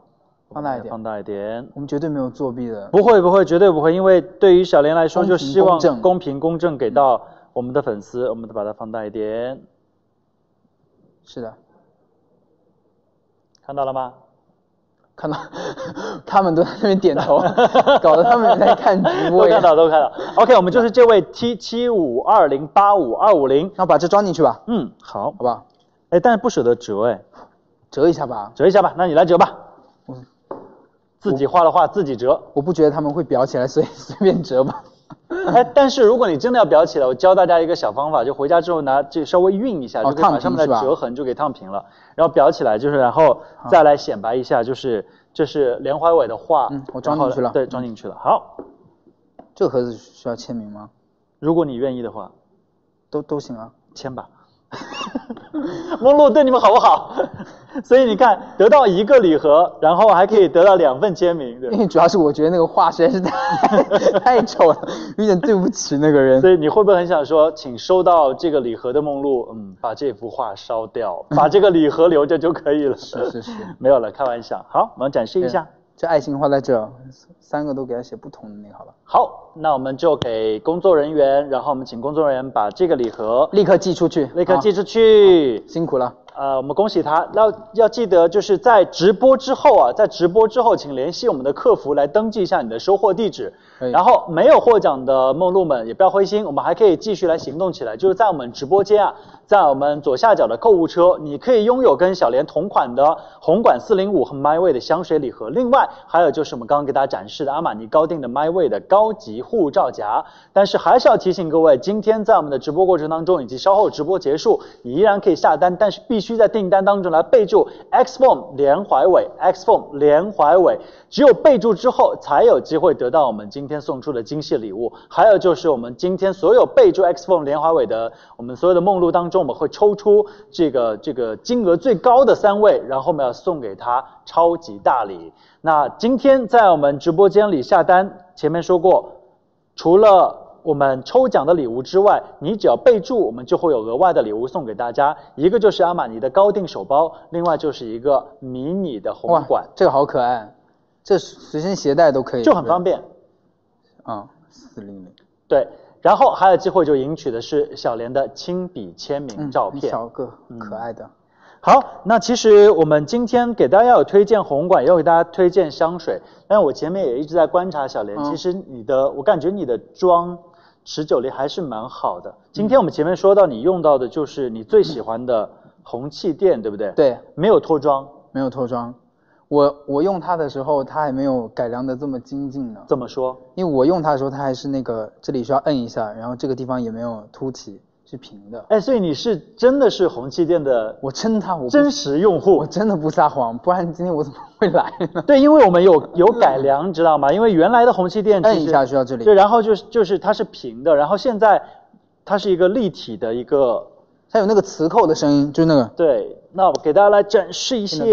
Speaker 2: 放大一点，
Speaker 1: 放大一点。
Speaker 2: 我们绝对没有作弊的，
Speaker 1: 不会不会，绝对不会，因为对于小莲来说，就希望公平公正给到我们的粉丝，我们都把它放大一点。
Speaker 2: 是的。
Speaker 1: 看到了吗？
Speaker 2: 看到，(laughs) 他们都在那边点头，(laughs) 搞得他们在看直播。
Speaker 1: 都看到，都看到。OK，我们就是这位 T 七五二零八五二五零，
Speaker 2: 那把这装进去吧。
Speaker 1: 嗯，好，
Speaker 2: 好不好？
Speaker 1: 哎，但是不舍得折哎，
Speaker 2: 折一下吧，
Speaker 1: 折一下吧。那你来折吧。嗯，自己画的画自己折。
Speaker 2: 我不觉得他们会裱起来，所以随便折吧。(laughs)
Speaker 1: 哎，但是如果你真的要裱起来，我教大家一个小方法，就回家之后拿这稍微熨一下，就可以把上面的折痕就给烫平了，然后裱起来，就是然后再来显摆一下，就是这是连怀伟的画，
Speaker 2: 嗯，我装进去了，
Speaker 1: 对，装进去了。好，
Speaker 2: 这个盒子需要签名吗？
Speaker 1: 如果你愿意的话，
Speaker 2: 都都行啊，
Speaker 1: 签吧。(laughs) 梦露对你们好不好？(laughs) 所以你看，得到一个礼盒，然后还可以得到两份签名。
Speaker 2: 因为主要是我觉得那个画实在是太 (laughs) 太丑了，有点对不起那个人。
Speaker 1: 所以你会不会很想说，请收到这个礼盒的梦露，嗯，把这幅画烧掉，把这个礼盒留着就可以了。
Speaker 2: 是是是，
Speaker 1: 没有了，开玩笑。好，我们展示一下。
Speaker 2: 这爱心画在这，三个都给他写不同的那个好了。
Speaker 1: 好，那我们就给工作人员，然后我们请工作人员把这个礼盒
Speaker 2: 立刻寄出去，
Speaker 1: 立刻寄出去，
Speaker 2: 辛苦了。
Speaker 1: 呃，我们恭喜他。要要记得，就是在直播之后啊，在直播之后，请联系我们的客服来登记一下你的收货地址。然后没有获奖的梦露们也不要灰心，我们还可以继续来行动起来，就是在我们直播间啊。在我们左下角的购物车，你可以拥有跟小莲同款的红管四零五和 My Way 的香水礼盒。另外，还有就是我们刚刚给大家展示的阿玛尼高定的 My Way 的高级护照夹。但是还是要提醒各位，今天在我们的直播过程当中，以及稍后直播结束，你依然可以下单，但是必须在订单当中来备注 X Form 连怀伟，X Form 连怀伟。只有备注之后，才有机会得到我们今天送出的惊喜礼物。还有就是我们今天所有备注 X Form 连怀伟的，我们所有的梦露当中。我们会抽出这个这个金额最高的三位，然后我们要送给他超级大礼。那今天在我们直播间里下单，前面说过，除了我们抽奖的礼物之外，你只要备注，我们就会有额外的礼物送给大家。一个就是阿玛尼的高定手包，另外就是一个迷你的红管，
Speaker 2: 这个好可爱，这随身携带都可以，
Speaker 1: 就很方便。
Speaker 2: 嗯，四零零，
Speaker 1: 对。然后还有机会就赢取的是小莲的亲笔签名照片，
Speaker 2: 小个可爱的。
Speaker 1: 好，那其实我们今天给大家有推荐红馆，也有给大家推荐香水。但我前面也一直在观察小莲，其实你的，我感觉你的妆持久力还是蛮好的。今天我们前面说到你用到的就是你最喜欢的红气垫，对不对？
Speaker 2: 对，
Speaker 1: 没有脱妆，
Speaker 2: 没有脱妆。我我用它的时候，它还没有改良的这么精进呢。
Speaker 1: 怎么说？
Speaker 2: 因为我用它的时候，它还是那个这里需要摁一下，然后这个地方也没有凸起，是平的。
Speaker 1: 哎，所以你是真的是红气垫的，
Speaker 2: 我真它我
Speaker 1: 真实用户，
Speaker 2: 我真的不撒谎，不然今天我怎么会来呢？(laughs)
Speaker 1: 对，因为我们有有改良，知道吗？因为原来的红气垫
Speaker 2: 摁一下需要这里，
Speaker 1: 对，然后就是就是它是平的，然后现在它是一个立体的一个，
Speaker 2: 它有那个磁扣的声音，就是那个。
Speaker 1: 对，那我给大家来展示一下。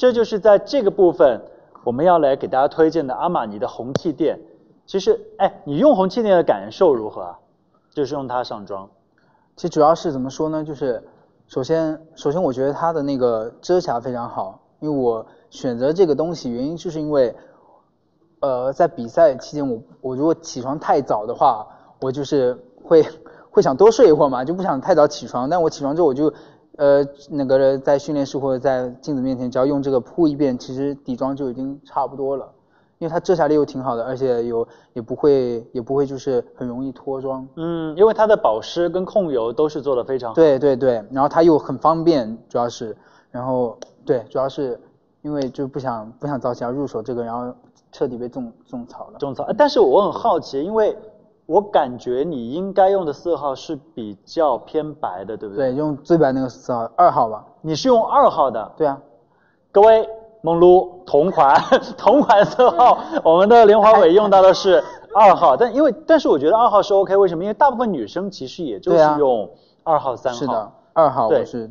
Speaker 1: 这就是在这个部分，我们要来给大家推荐的阿玛尼的红气垫。其实，哎，你用红气垫的感受如何啊？就是用它上妆。
Speaker 2: 其实主要是怎么说呢？就是首先，首先我觉得它的那个遮瑕非常好。因为我选择这个东西原因就是因为，呃，在比赛期间，我我如果起床太早的话，我就是会 (laughs) 会想多睡一会儿嘛，就不想太早起床。但我起床之后，我就。呃，那个在训练室或者在镜子面前，只要用这个铺一遍，其实底妆就已经差不多了，因为它遮瑕力又挺好的，而且有也不会也不会就是很容易脱妆。
Speaker 1: 嗯，因为它的保湿跟控油都是做的非常好。
Speaker 2: 对对对，然后它又很方便，主要是，然后对，主要是因为就不想不想早起要入手这个，然后彻底被种种草了。
Speaker 1: 种草，但是我很好奇，因为。我感觉你应该用的色号是比较偏白的，对不对？
Speaker 2: 对，用最白那个色号二号吧。
Speaker 1: 你是用二号的？
Speaker 2: 对啊。
Speaker 1: 各位，梦露同款 (laughs) 同款色号，我们的林华伟用到的是二号，但因为但是我觉得二号是 OK，为什么？因为大部分女生其实也就是用二号、三号。
Speaker 2: 是的，二号我是。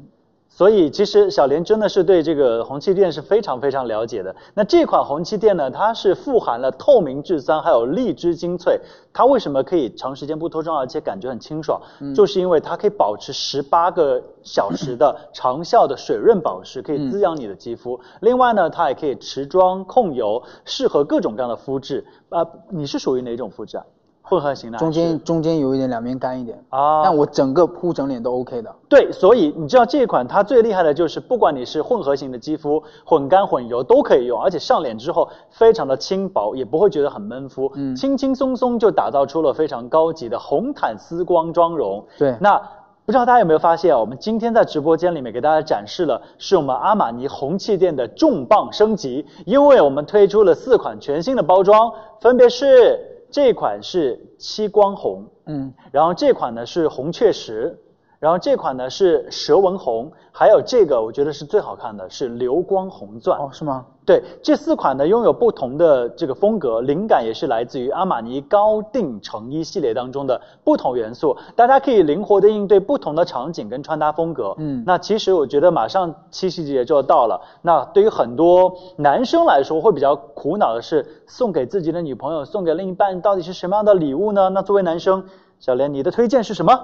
Speaker 1: 所以其实小莲真的是对这个红气垫是非常非常了解的。那这款红气垫呢，它是富含了透明质酸，还有荔枝精粹。它为什么可以长时间不脱妆，而且感觉很清爽？就是因为它可以保持十八个小时的长效的水润保湿，可以滋养你的肌肤。另外呢，它也可以持妆控油，适合各种各样的肤质。啊，你是属于哪种肤质啊？混合型的，
Speaker 2: 中间中间有一点两边干一点啊，但我整个铺整脸都 OK 的。
Speaker 1: 对，所以你知道这一款它最厉害的就是，不管你是混合型的肌肤，混干混油都可以用，而且上脸之后非常的轻薄，也不会觉得很闷肤，嗯，轻轻松松就打造出了非常高级的红毯丝光妆容。
Speaker 2: 对，
Speaker 1: 那不知道大家有没有发现啊？我们今天在直播间里面给大家展示了，是我们阿玛尼红气垫的重磅升级，因为我们推出了四款全新的包装，分别是。这款是七光红，嗯，然后这款呢是红雀石，然后这款呢是蛇纹红，还有这个我觉得是最好看的，是流光红钻。
Speaker 2: 哦，是吗？
Speaker 1: 对，这四款呢拥有不同的这个风格，灵感也是来自于阿玛尼高定成衣系列当中的不同元素，大家可以灵活的应对不同的场景跟穿搭风格。嗯，那其实我觉得马上七夕节就要到了，那对于很多男生来说会比较苦恼的是，送给自己的女朋友、送给另一半到底是什么样的礼物呢？那作为男生，小莲你的推荐是什么？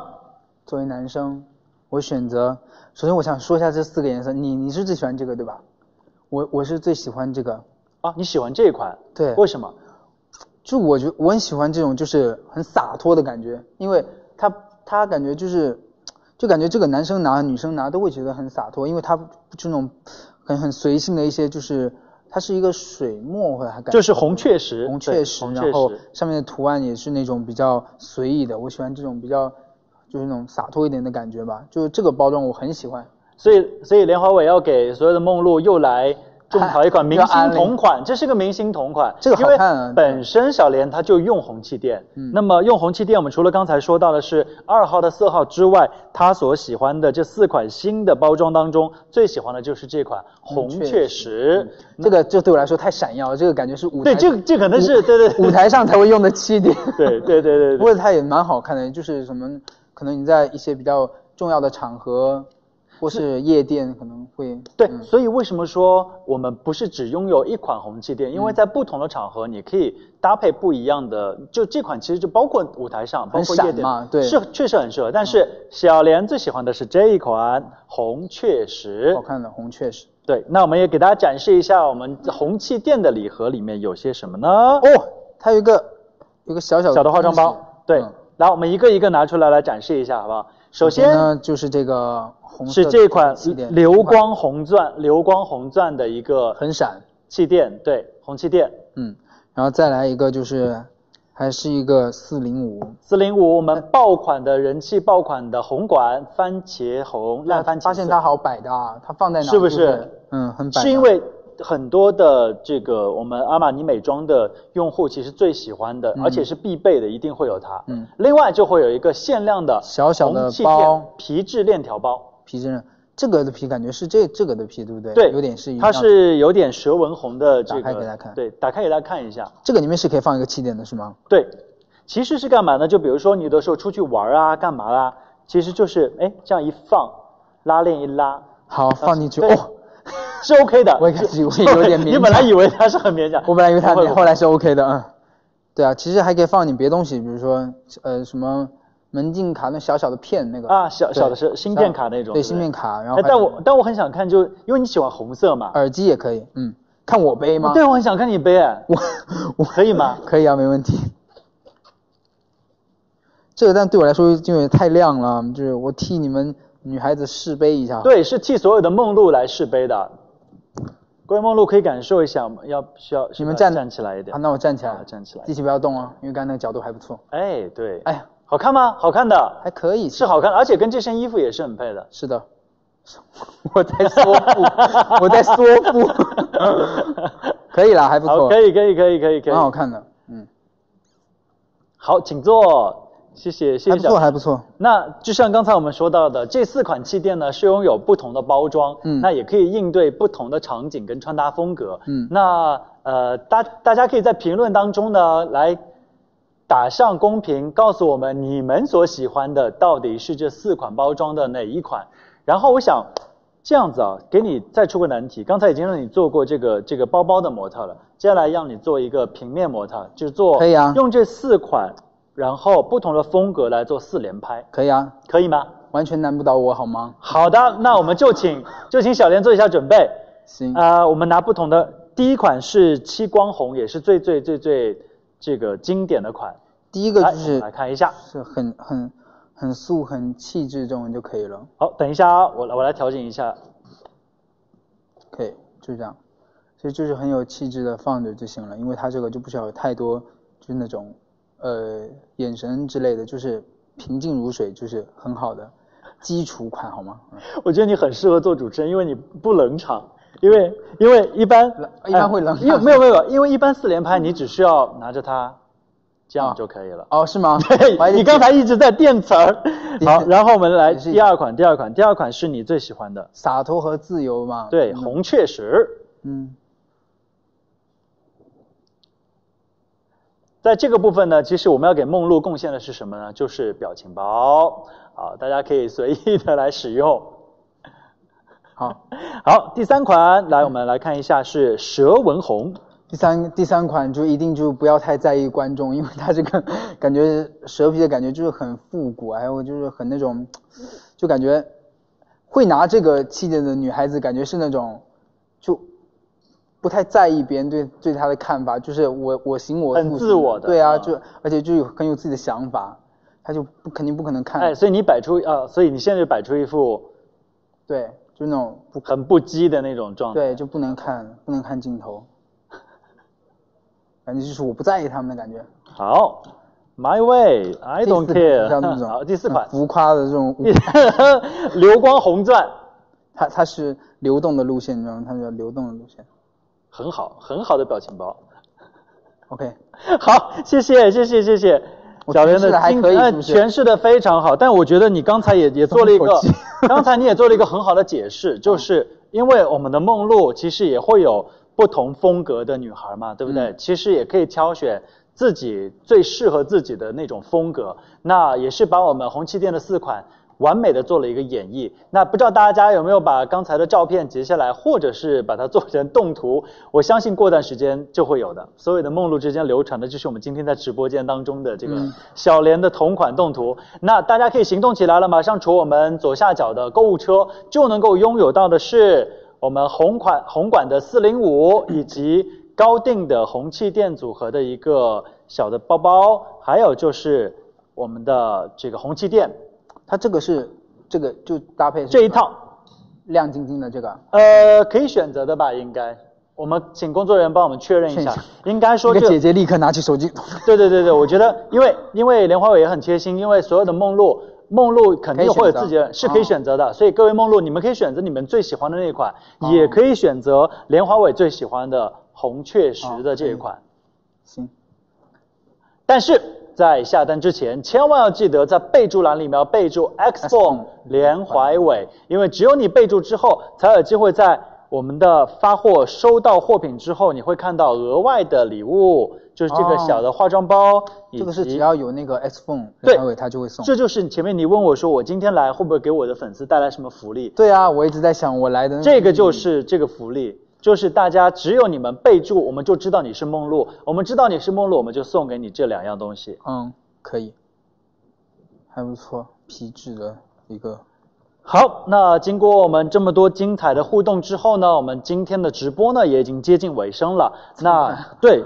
Speaker 2: 作为男生，我选择。首先，我想说一下这四个颜色。你你是最喜欢这个对吧？我我是最喜欢这个。
Speaker 1: 啊，你喜欢这一款？
Speaker 2: 对。
Speaker 1: 为什么？
Speaker 2: 就我觉我很喜欢这种就是很洒脱的感觉，因为它它感觉就是，就感觉这个男生拿女生拿都会觉得很洒脱，因为它这种很很随性的一些就是它是一个水墨或者还感
Speaker 1: 就是红雀石，
Speaker 2: 红雀石，然后上面的图案也是那种比较随意的，我喜欢这种比较。就是那种洒脱一点的感觉吧，就是这个包装我很喜欢，
Speaker 1: 所以所以莲花伟要给所有的梦露又来种草一款明星同款，这是个明星同款，
Speaker 2: 这个好看。
Speaker 1: 本身小莲她就用红气垫，那么用红气垫，我们除了刚才说到的是二号的色号之外，她所喜欢的这四款新的包装当中，最喜欢的就是这款红雀石，
Speaker 2: 这个就对我来说太闪耀了，这个感觉是舞
Speaker 1: 台，对，这这可能是对对
Speaker 2: 舞台上才会用的气垫，
Speaker 1: 对对对对，(laughs)
Speaker 2: 不过它也蛮好看的，就是什么。可能你在一些比较重要的场合，或是夜店，可能会
Speaker 1: 对。所以为什么说我们不是只拥有一款红气垫？因为在不同的场合，你可以搭配不一样的。就这款其实就包括舞台上，包括夜店
Speaker 2: 嘛，对，
Speaker 1: 是确实很适合。但是小莲最喜欢的是这一款红雀石，
Speaker 2: 好看的红雀石。
Speaker 1: 对，那我们也给大家展示一下我们红气垫的礼盒里面有些什么呢？哦，
Speaker 2: 它有一个有个小小
Speaker 1: 小的化妆包，对。来，我们一个一个拿出来来展示一下，好不好？首先
Speaker 2: 呢，就是这个红
Speaker 1: 是这款流光红钻，流光红钻的一个
Speaker 2: 很闪
Speaker 1: 气垫，对，红气垫。
Speaker 2: 嗯，然后再来一个就是，还是一个四零五，
Speaker 1: 四零五，我们爆款的人气爆款的红管番茄红，烂番茄。
Speaker 2: 发现它好摆的啊，它放在哪
Speaker 1: 是不是？
Speaker 2: 嗯，很摆。
Speaker 1: 是因为。很多的这个我们阿玛尼美妆的用户其实最喜欢的，而且是必备的，一定会有它。嗯，另外就会有一个限量的
Speaker 2: 小小的包
Speaker 1: 皮质链条包，
Speaker 2: 皮质链这个的皮感觉是这这个的皮对不对？
Speaker 1: 对，
Speaker 2: 有点是。
Speaker 1: 它是有点蛇纹红的这个。
Speaker 2: 打开给大家看。
Speaker 1: 对，打开给大家看一下。
Speaker 2: 这个里面是可以放一个气垫的是吗？
Speaker 1: 对，其实是干嘛呢？就比如说你有的时候出去玩啊，干嘛啦？其实就是哎这样一放，拉链一拉，
Speaker 2: 好放进去哦。
Speaker 1: 是 OK 的，
Speaker 2: 我一开始以为有点勉强。(laughs)
Speaker 1: 你本来以为他是很勉强，
Speaker 2: 我本来以为它后来是 OK 的，嗯。对啊，其实还可以放点别东西，比如说呃什么门禁卡那小小的片那个
Speaker 1: 啊，小小的是芯片卡那种。
Speaker 2: 对，芯片卡。然后，
Speaker 1: 但我但我很想看，就因为你喜欢红色嘛。
Speaker 2: 耳机也可以，嗯。看我背吗？
Speaker 1: 对，我很想看你背，
Speaker 2: 我
Speaker 1: 我可以吗？(laughs)
Speaker 2: 可以啊，没问题。这个但对我来说因为太亮了，就是我替你们女孩子试背一下。
Speaker 1: 对，是替所有的梦露来试背的。各位梦露可以感受一下，要需要
Speaker 2: 你们站
Speaker 1: 站起来一点。
Speaker 2: 好，那我站起来，
Speaker 1: 站起来，
Speaker 2: 机器不要动哦，因为刚才那个角度还不错。
Speaker 1: 哎，对，哎呀，好看吗？好看的，
Speaker 2: 还可以，
Speaker 1: 是好看，而且跟这身衣服也是很配的。
Speaker 2: 是的，(laughs) 我在缩腹，(laughs) 我在缩腹，(laughs) 可以了，还不错，
Speaker 1: 可以，可以，可以，可以，可以，
Speaker 2: 蛮好看的，嗯。
Speaker 1: 好，请坐。谢谢，谢谢。
Speaker 2: 还不错，还不错。
Speaker 1: 那就像刚才我们说到的，这四款气垫呢是拥有不同的包装，嗯，那也可以应对不同的场景跟穿搭风格，嗯。那呃，大大家可以在评论当中呢来打上公屏，告诉我们你们所喜欢的到底是这四款包装的哪一款。然后我想这样子啊，给你再出个难题。刚才已经让你做过这个这个包包的模特了，接下来让你做一个平面模特，就做
Speaker 2: 可以啊，
Speaker 1: 用这四款。然后不同的风格来做四连拍，
Speaker 2: 可以啊，
Speaker 1: 可以吗？
Speaker 2: 完全难不倒我，好吗？
Speaker 1: 好的，那我们就请 (laughs) 就请小莲做一下准备。
Speaker 2: 行。
Speaker 1: 啊，我们拿不同的，第一款是七光红，也是最最最最这个经典的款。
Speaker 2: 第一个就是
Speaker 1: 来看一下，
Speaker 2: 是很很很素很气质这种就可以了。
Speaker 1: 好，等一下啊，我我来调整一下。
Speaker 2: 可以，就这样，其实就是很有气质的放着就行了，因为它这个就不需要有太多，就是那种。呃，眼神之类的，就是平静如水，就是很好的基础款，好吗？
Speaker 1: 我觉得你很适合做主持人，因为你不冷场，因为因为一般
Speaker 2: 一般会冷，
Speaker 1: 因为没有没有，因为一般四连拍你只需要拿着它，这样就可以了。
Speaker 2: 哦，是吗？(laughs)
Speaker 1: 对，你刚才一直在垫词儿。好，然后我们来第二款，第二款，第二款是你最喜欢的，
Speaker 2: 洒脱和自由吗？
Speaker 1: 对，红雀石。嗯。在这个部分呢，其实我们要给梦露贡献的是什么呢？就是表情包，好，大家可以随意的来使用。
Speaker 2: 好，(laughs)
Speaker 1: 好，第三款，来，我们来看一下是蛇纹红。
Speaker 2: 第三第三款就一定就不要太在意观众，因为它这个 (laughs) 感觉蛇皮的感觉就是很复古，还有就是很那种，就感觉会拿这个气垫的女孩子，感觉是那种就。不太在意别人对对他的看法，就是我我行我
Speaker 1: 素，很自我
Speaker 2: 的，对啊，就而且就有很有自己的想法，他就不肯定不可能看，
Speaker 1: 哎，所以你摆出啊，所以你现在就摆出一副，
Speaker 2: 对，就那种
Speaker 1: 不很不羁的那种状态，
Speaker 2: 对，就不能看不能看镜头，(laughs) 感觉就是我不在意他们的感觉。
Speaker 1: 好，My way，I don't care，
Speaker 2: 像那种
Speaker 1: 好，第四款
Speaker 2: 浮夸的这种 (laughs)
Speaker 1: 流光红钻，
Speaker 2: 它它是流动的路线，你知道吗？它叫流动的路线。
Speaker 1: 很好，很好的表情包。
Speaker 2: OK，(laughs)
Speaker 1: 好，谢谢，谢谢，谢谢。
Speaker 2: 小袁的
Speaker 1: 今天诠释的非常好，但我觉得你刚才也也做了一个，(laughs) 刚才你也做了一个很好的解释，(laughs) 就是因为我们的梦露其实也会有不同风格的女孩嘛，对不对？其实也可以挑选自己最适合自己的那种风格，那也是把我们红旗店的四款。完美的做了一个演绎，那不知道大家有没有把刚才的照片截下来，或者是把它做成动图？(laughs) 我相信过段时间就会有的。所有的梦露之间流传的就是我们今天在直播间当中的这个小莲的同款动图。那大家可以行动起来了，马上戳我们左下角的购物车，就能够拥有到的是我们红款红管的四零五，以及高定的红气垫组合的一个小的包包，还有就是我们的这个红气垫。
Speaker 2: 它这个是这个就搭配
Speaker 1: 这一套
Speaker 2: 亮晶晶的这个，
Speaker 1: 呃，可以选择的吧？应该，我们请工作人员帮我们确认一下。应该说，
Speaker 2: 姐姐立刻拿起手机。
Speaker 1: 对对对对，我觉得，因为因为莲花尾也很贴心，因为所有的梦露梦露肯定会有自己的，是可以选择的。所以各位梦露，你们可以选择你们最喜欢的那一款，也可以选择莲花尾最喜欢的红雀石的这一款。
Speaker 2: 行，
Speaker 1: 但是。在下单之前，千万要记得在备注栏里面要备注 X Phone 连怀伟，因为只有你备注之后，才有机会在我们的发货收到货品之后，你会看到额外的礼物，就是这个小的化妆包。
Speaker 2: 这个是只要有那个 X Phone 连怀伟，他就会送。
Speaker 1: 这就是前面你问我说，我今天来会不会给我的粉丝带来什么福利？
Speaker 2: 对啊，我一直在想我来的
Speaker 1: 这个就是这个福利。就是大家只有你们备注，我们就知道你是梦露。我们知道你是梦露，我们就送给你这两样东西。
Speaker 2: 嗯，可以，还不错，皮质的一个。
Speaker 1: 好，那经过我们这么多精彩的互动之后呢，我们今天的直播呢也已经接近尾声了。那 (laughs) 对，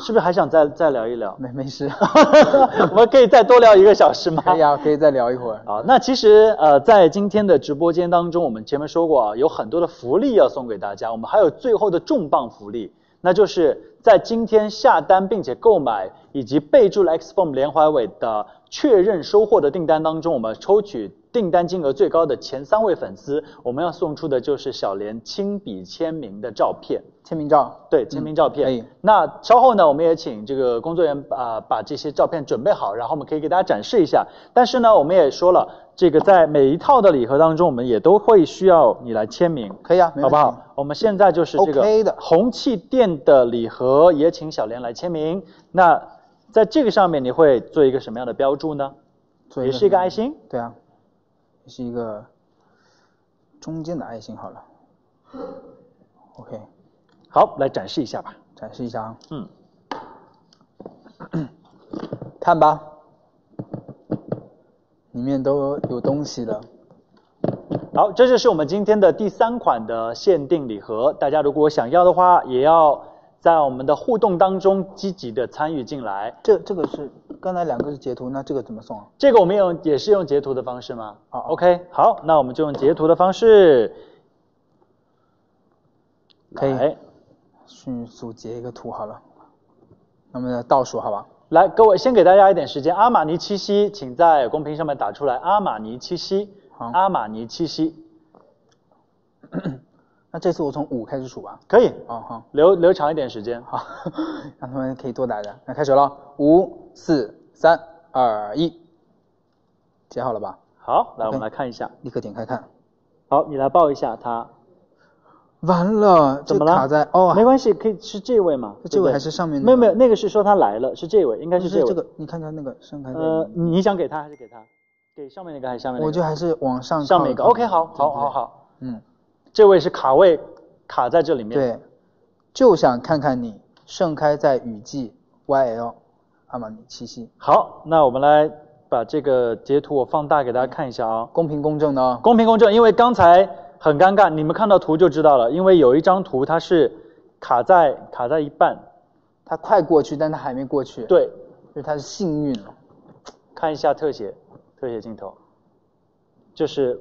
Speaker 1: 是不是还想再再聊一聊？
Speaker 2: 没没事，(laughs)
Speaker 1: 我们可以再多聊一个小时吗？
Speaker 2: 可以啊，可以再聊一会儿。
Speaker 1: 啊，那其实呃，在今天的直播间当中，我们前面说过啊，有很多的福利要送给大家。我们还有最后的重磅福利，那就是在今天下单并且购买以及备注了 X Form 连怀伟的确认收货的订单当中，我们抽取。订单金额最高的前三位粉丝，我们要送出的就是小莲亲笔签名的照片，
Speaker 2: 签名照，
Speaker 1: 对，签名照片。那稍后呢，我们也请这个工作人员啊把这些照片准备好，然后我们可以给大家展示一下。但是呢，我们也说了，这个在每一套的礼盒当中，我们也都会需要你来签名，
Speaker 2: 可以啊，
Speaker 1: 好不好？我们现在就是这个红气垫的礼盒，也请小莲来签名。那在这个上面你会做一个什么样的标注呢？也是一个爱心。
Speaker 2: 对啊。是一个中间的爱心，好了，OK，
Speaker 1: 好，来展示一下吧，
Speaker 2: 展示一下啊，
Speaker 1: 嗯，(clears throat)
Speaker 2: 看吧，里面都有东西的。
Speaker 1: 好，这就是我们今天的第三款的限定礼盒，大家如果想要的话，也要。在我们的互动当中积极的参与进来。
Speaker 2: 这这个是刚才两个是截图，那这个怎么送啊？
Speaker 1: 这个我们用也是用截图的方式吗？
Speaker 2: 好
Speaker 1: ，OK，好，那我们就用截图的方式，
Speaker 2: 可以迅速截一个图好了。那么倒数好吧？
Speaker 1: 来，各位先给大家一点时间。阿玛尼七夕，请在公屏上面打出来。阿玛尼七夕，阿玛尼七夕。
Speaker 2: 那这次我从五开始数吧。
Speaker 1: 可以。
Speaker 2: 哦好，
Speaker 1: 留留长一点时间，
Speaker 2: 好，(laughs) 让他们可以多打的。那开始了，五四三二一，写好了吧？
Speaker 1: 好，来我们来看一下，
Speaker 2: 立刻点开看。
Speaker 1: 好，你来报一下他。
Speaker 2: 完了，
Speaker 1: 怎么了？
Speaker 2: 卡在哦，
Speaker 1: 没关系，可以是这位吗？
Speaker 2: 这位还是上面？
Speaker 1: 没有没有，那个是说他来了，是这位，应该是这位。
Speaker 2: 这个，你看他那个盛开。
Speaker 1: 呃，你想给他还是给他？给上面那个还是下面那个？
Speaker 2: 我就还是往上。
Speaker 1: 上面一个，OK，好，好，好，好。
Speaker 2: 嗯，
Speaker 1: 这位是卡位卡在这里面。
Speaker 2: 对，就想看看你盛开在雨季，YL，阿玛尼七夕。
Speaker 1: 好，那我们来把这个截图我放大给大家看一下啊，
Speaker 2: 公平公正的。
Speaker 1: 公平公正，因为刚才。很尴尬，你们看到图就知道了，因为有一张图它是卡在卡在一半，
Speaker 2: 它快过去，但它还没过去。
Speaker 1: 对，
Speaker 2: 因为它是幸运了。
Speaker 1: 看一下特写，特写镜头，就是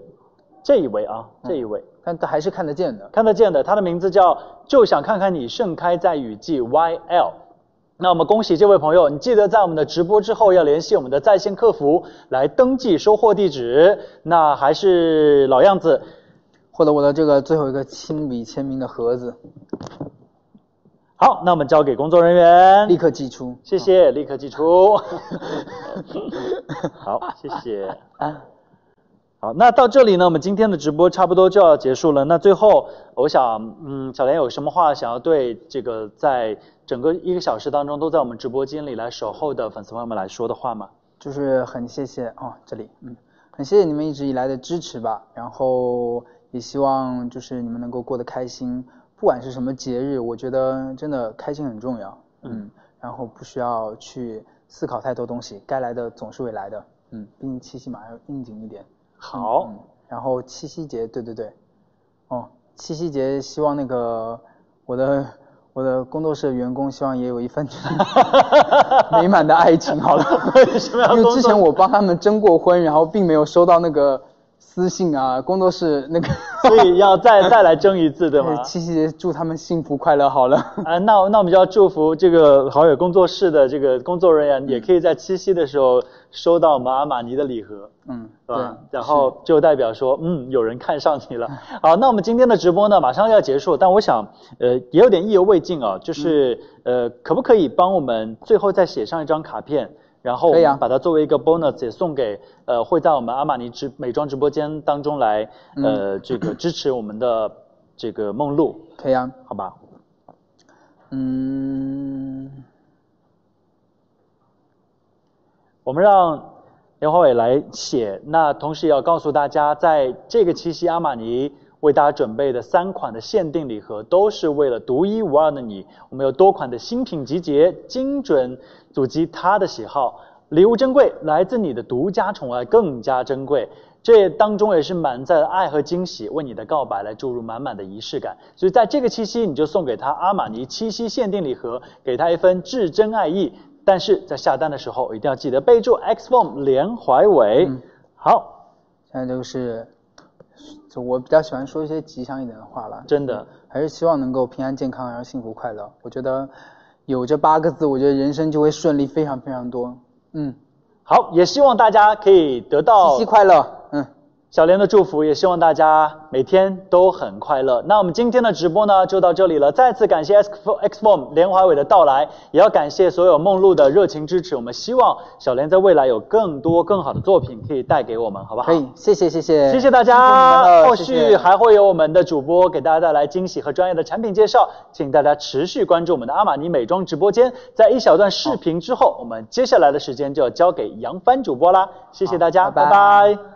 Speaker 1: 这一位啊，这一位，
Speaker 2: 但他还是看得见的，
Speaker 1: 看得见的。他的名字叫就想看看你盛开在雨季 YL。那我们恭喜这位朋友，你记得在我们的直播之后要联系我们的在线客服来登记收货地址。那还是老样子。
Speaker 2: 获得我的这个最后一个亲笔签名的盒子。
Speaker 1: 好，那我们交给工作人员，
Speaker 2: 立刻寄出。
Speaker 1: 谢谢，立刻寄出。(laughs) 好，谢谢。好，那到这里呢，我们今天的直播差不多就要结束了。那最后，我想，嗯，小莲有什么话想要对这个在整个一个小时当中都在我们直播间里来守候的粉丝朋友们来说的话吗？
Speaker 2: 就是很谢谢哦，这里，嗯，很谢谢你们一直以来的支持吧。然后。也希望就是你们能够过得开心，不管是什么节日，我觉得真的开心很重要。嗯，然后不需要去思考太多东西，该来的总是会来的。嗯，毕竟七夕嘛，要应景一点。
Speaker 1: 好。
Speaker 2: 然后七夕节，对对对。哦，七夕节希望那个我的我的工作室的员工希望也有一份 (laughs) 美满的爱情。好了。因为之前我帮他们征过婚，然后并没有收到那个。私信啊，工作室那个，(laughs)
Speaker 1: 所以要再再来争一次，对吗？(laughs)
Speaker 2: 七夕节祝他们幸福快乐好了。(laughs)
Speaker 1: 啊，那那我们就要祝福这个好友工作室的这个工作人员，也可以在七夕的时候收到我们阿玛尼的礼盒，
Speaker 2: 嗯，
Speaker 1: 对吧？然后就代表说，嗯，有人看上你了。好，那我们今天的直播呢，马上要结束，但我想，呃，也有点意犹未尽啊，就是呃，可不可以帮我们最后再写上一张卡片？然后把它作为一个 bonus 也送给呃会在我们阿玛尼直美妆直播间当中来呃这个支持我们的这个梦露，
Speaker 2: 可以啊，
Speaker 1: 好吧？
Speaker 2: 嗯，
Speaker 1: 我们让梁华伟来写，那同时也要告诉大家，在这个七夕阿玛尼为大家准备的三款的限定礼盒，都是为了独一无二的你，我们有多款的新品集结，精准。阻击他的喜好，礼物珍贵，来自你的独家宠爱更加珍贵。这当中也是满载的爱和惊喜，为你的告白来注入满满的仪式感。所以在这个七夕，你就送给他阿玛尼七夕限定礼盒，给他一份至真爱意。但是在下单的时候，一定要记得备注 X Form 连怀伟。好，
Speaker 2: 现在就是，就我比较喜欢说一些吉祥一点的话了。
Speaker 1: 真的，
Speaker 2: 还是希望能够平安健康，然后幸福快乐。我觉得。有这八个字，我觉得人生就会顺利非常非常多。嗯，
Speaker 1: 好，也希望大家可以得到
Speaker 2: 七夕快乐。嗯。
Speaker 1: 小莲的祝福，也希望大家每天都很快乐。那我们今天的直播呢，就到这里了。再次感谢 X X Form 连华伟的到来，也要感谢所有梦露的热情支持。我们希望小莲在未来有更多更好的作品可以带给我们，好不好？
Speaker 2: 可以，谢谢谢谢，
Speaker 1: 谢谢大家。后续还会有我们的主播给大家带来惊喜和专业的产品介绍，请大家持续关注我们的阿玛尼美妆直播间。在一小段视频之后，我们接下来的时间就要交给杨帆主播啦。谢谢大家，拜拜。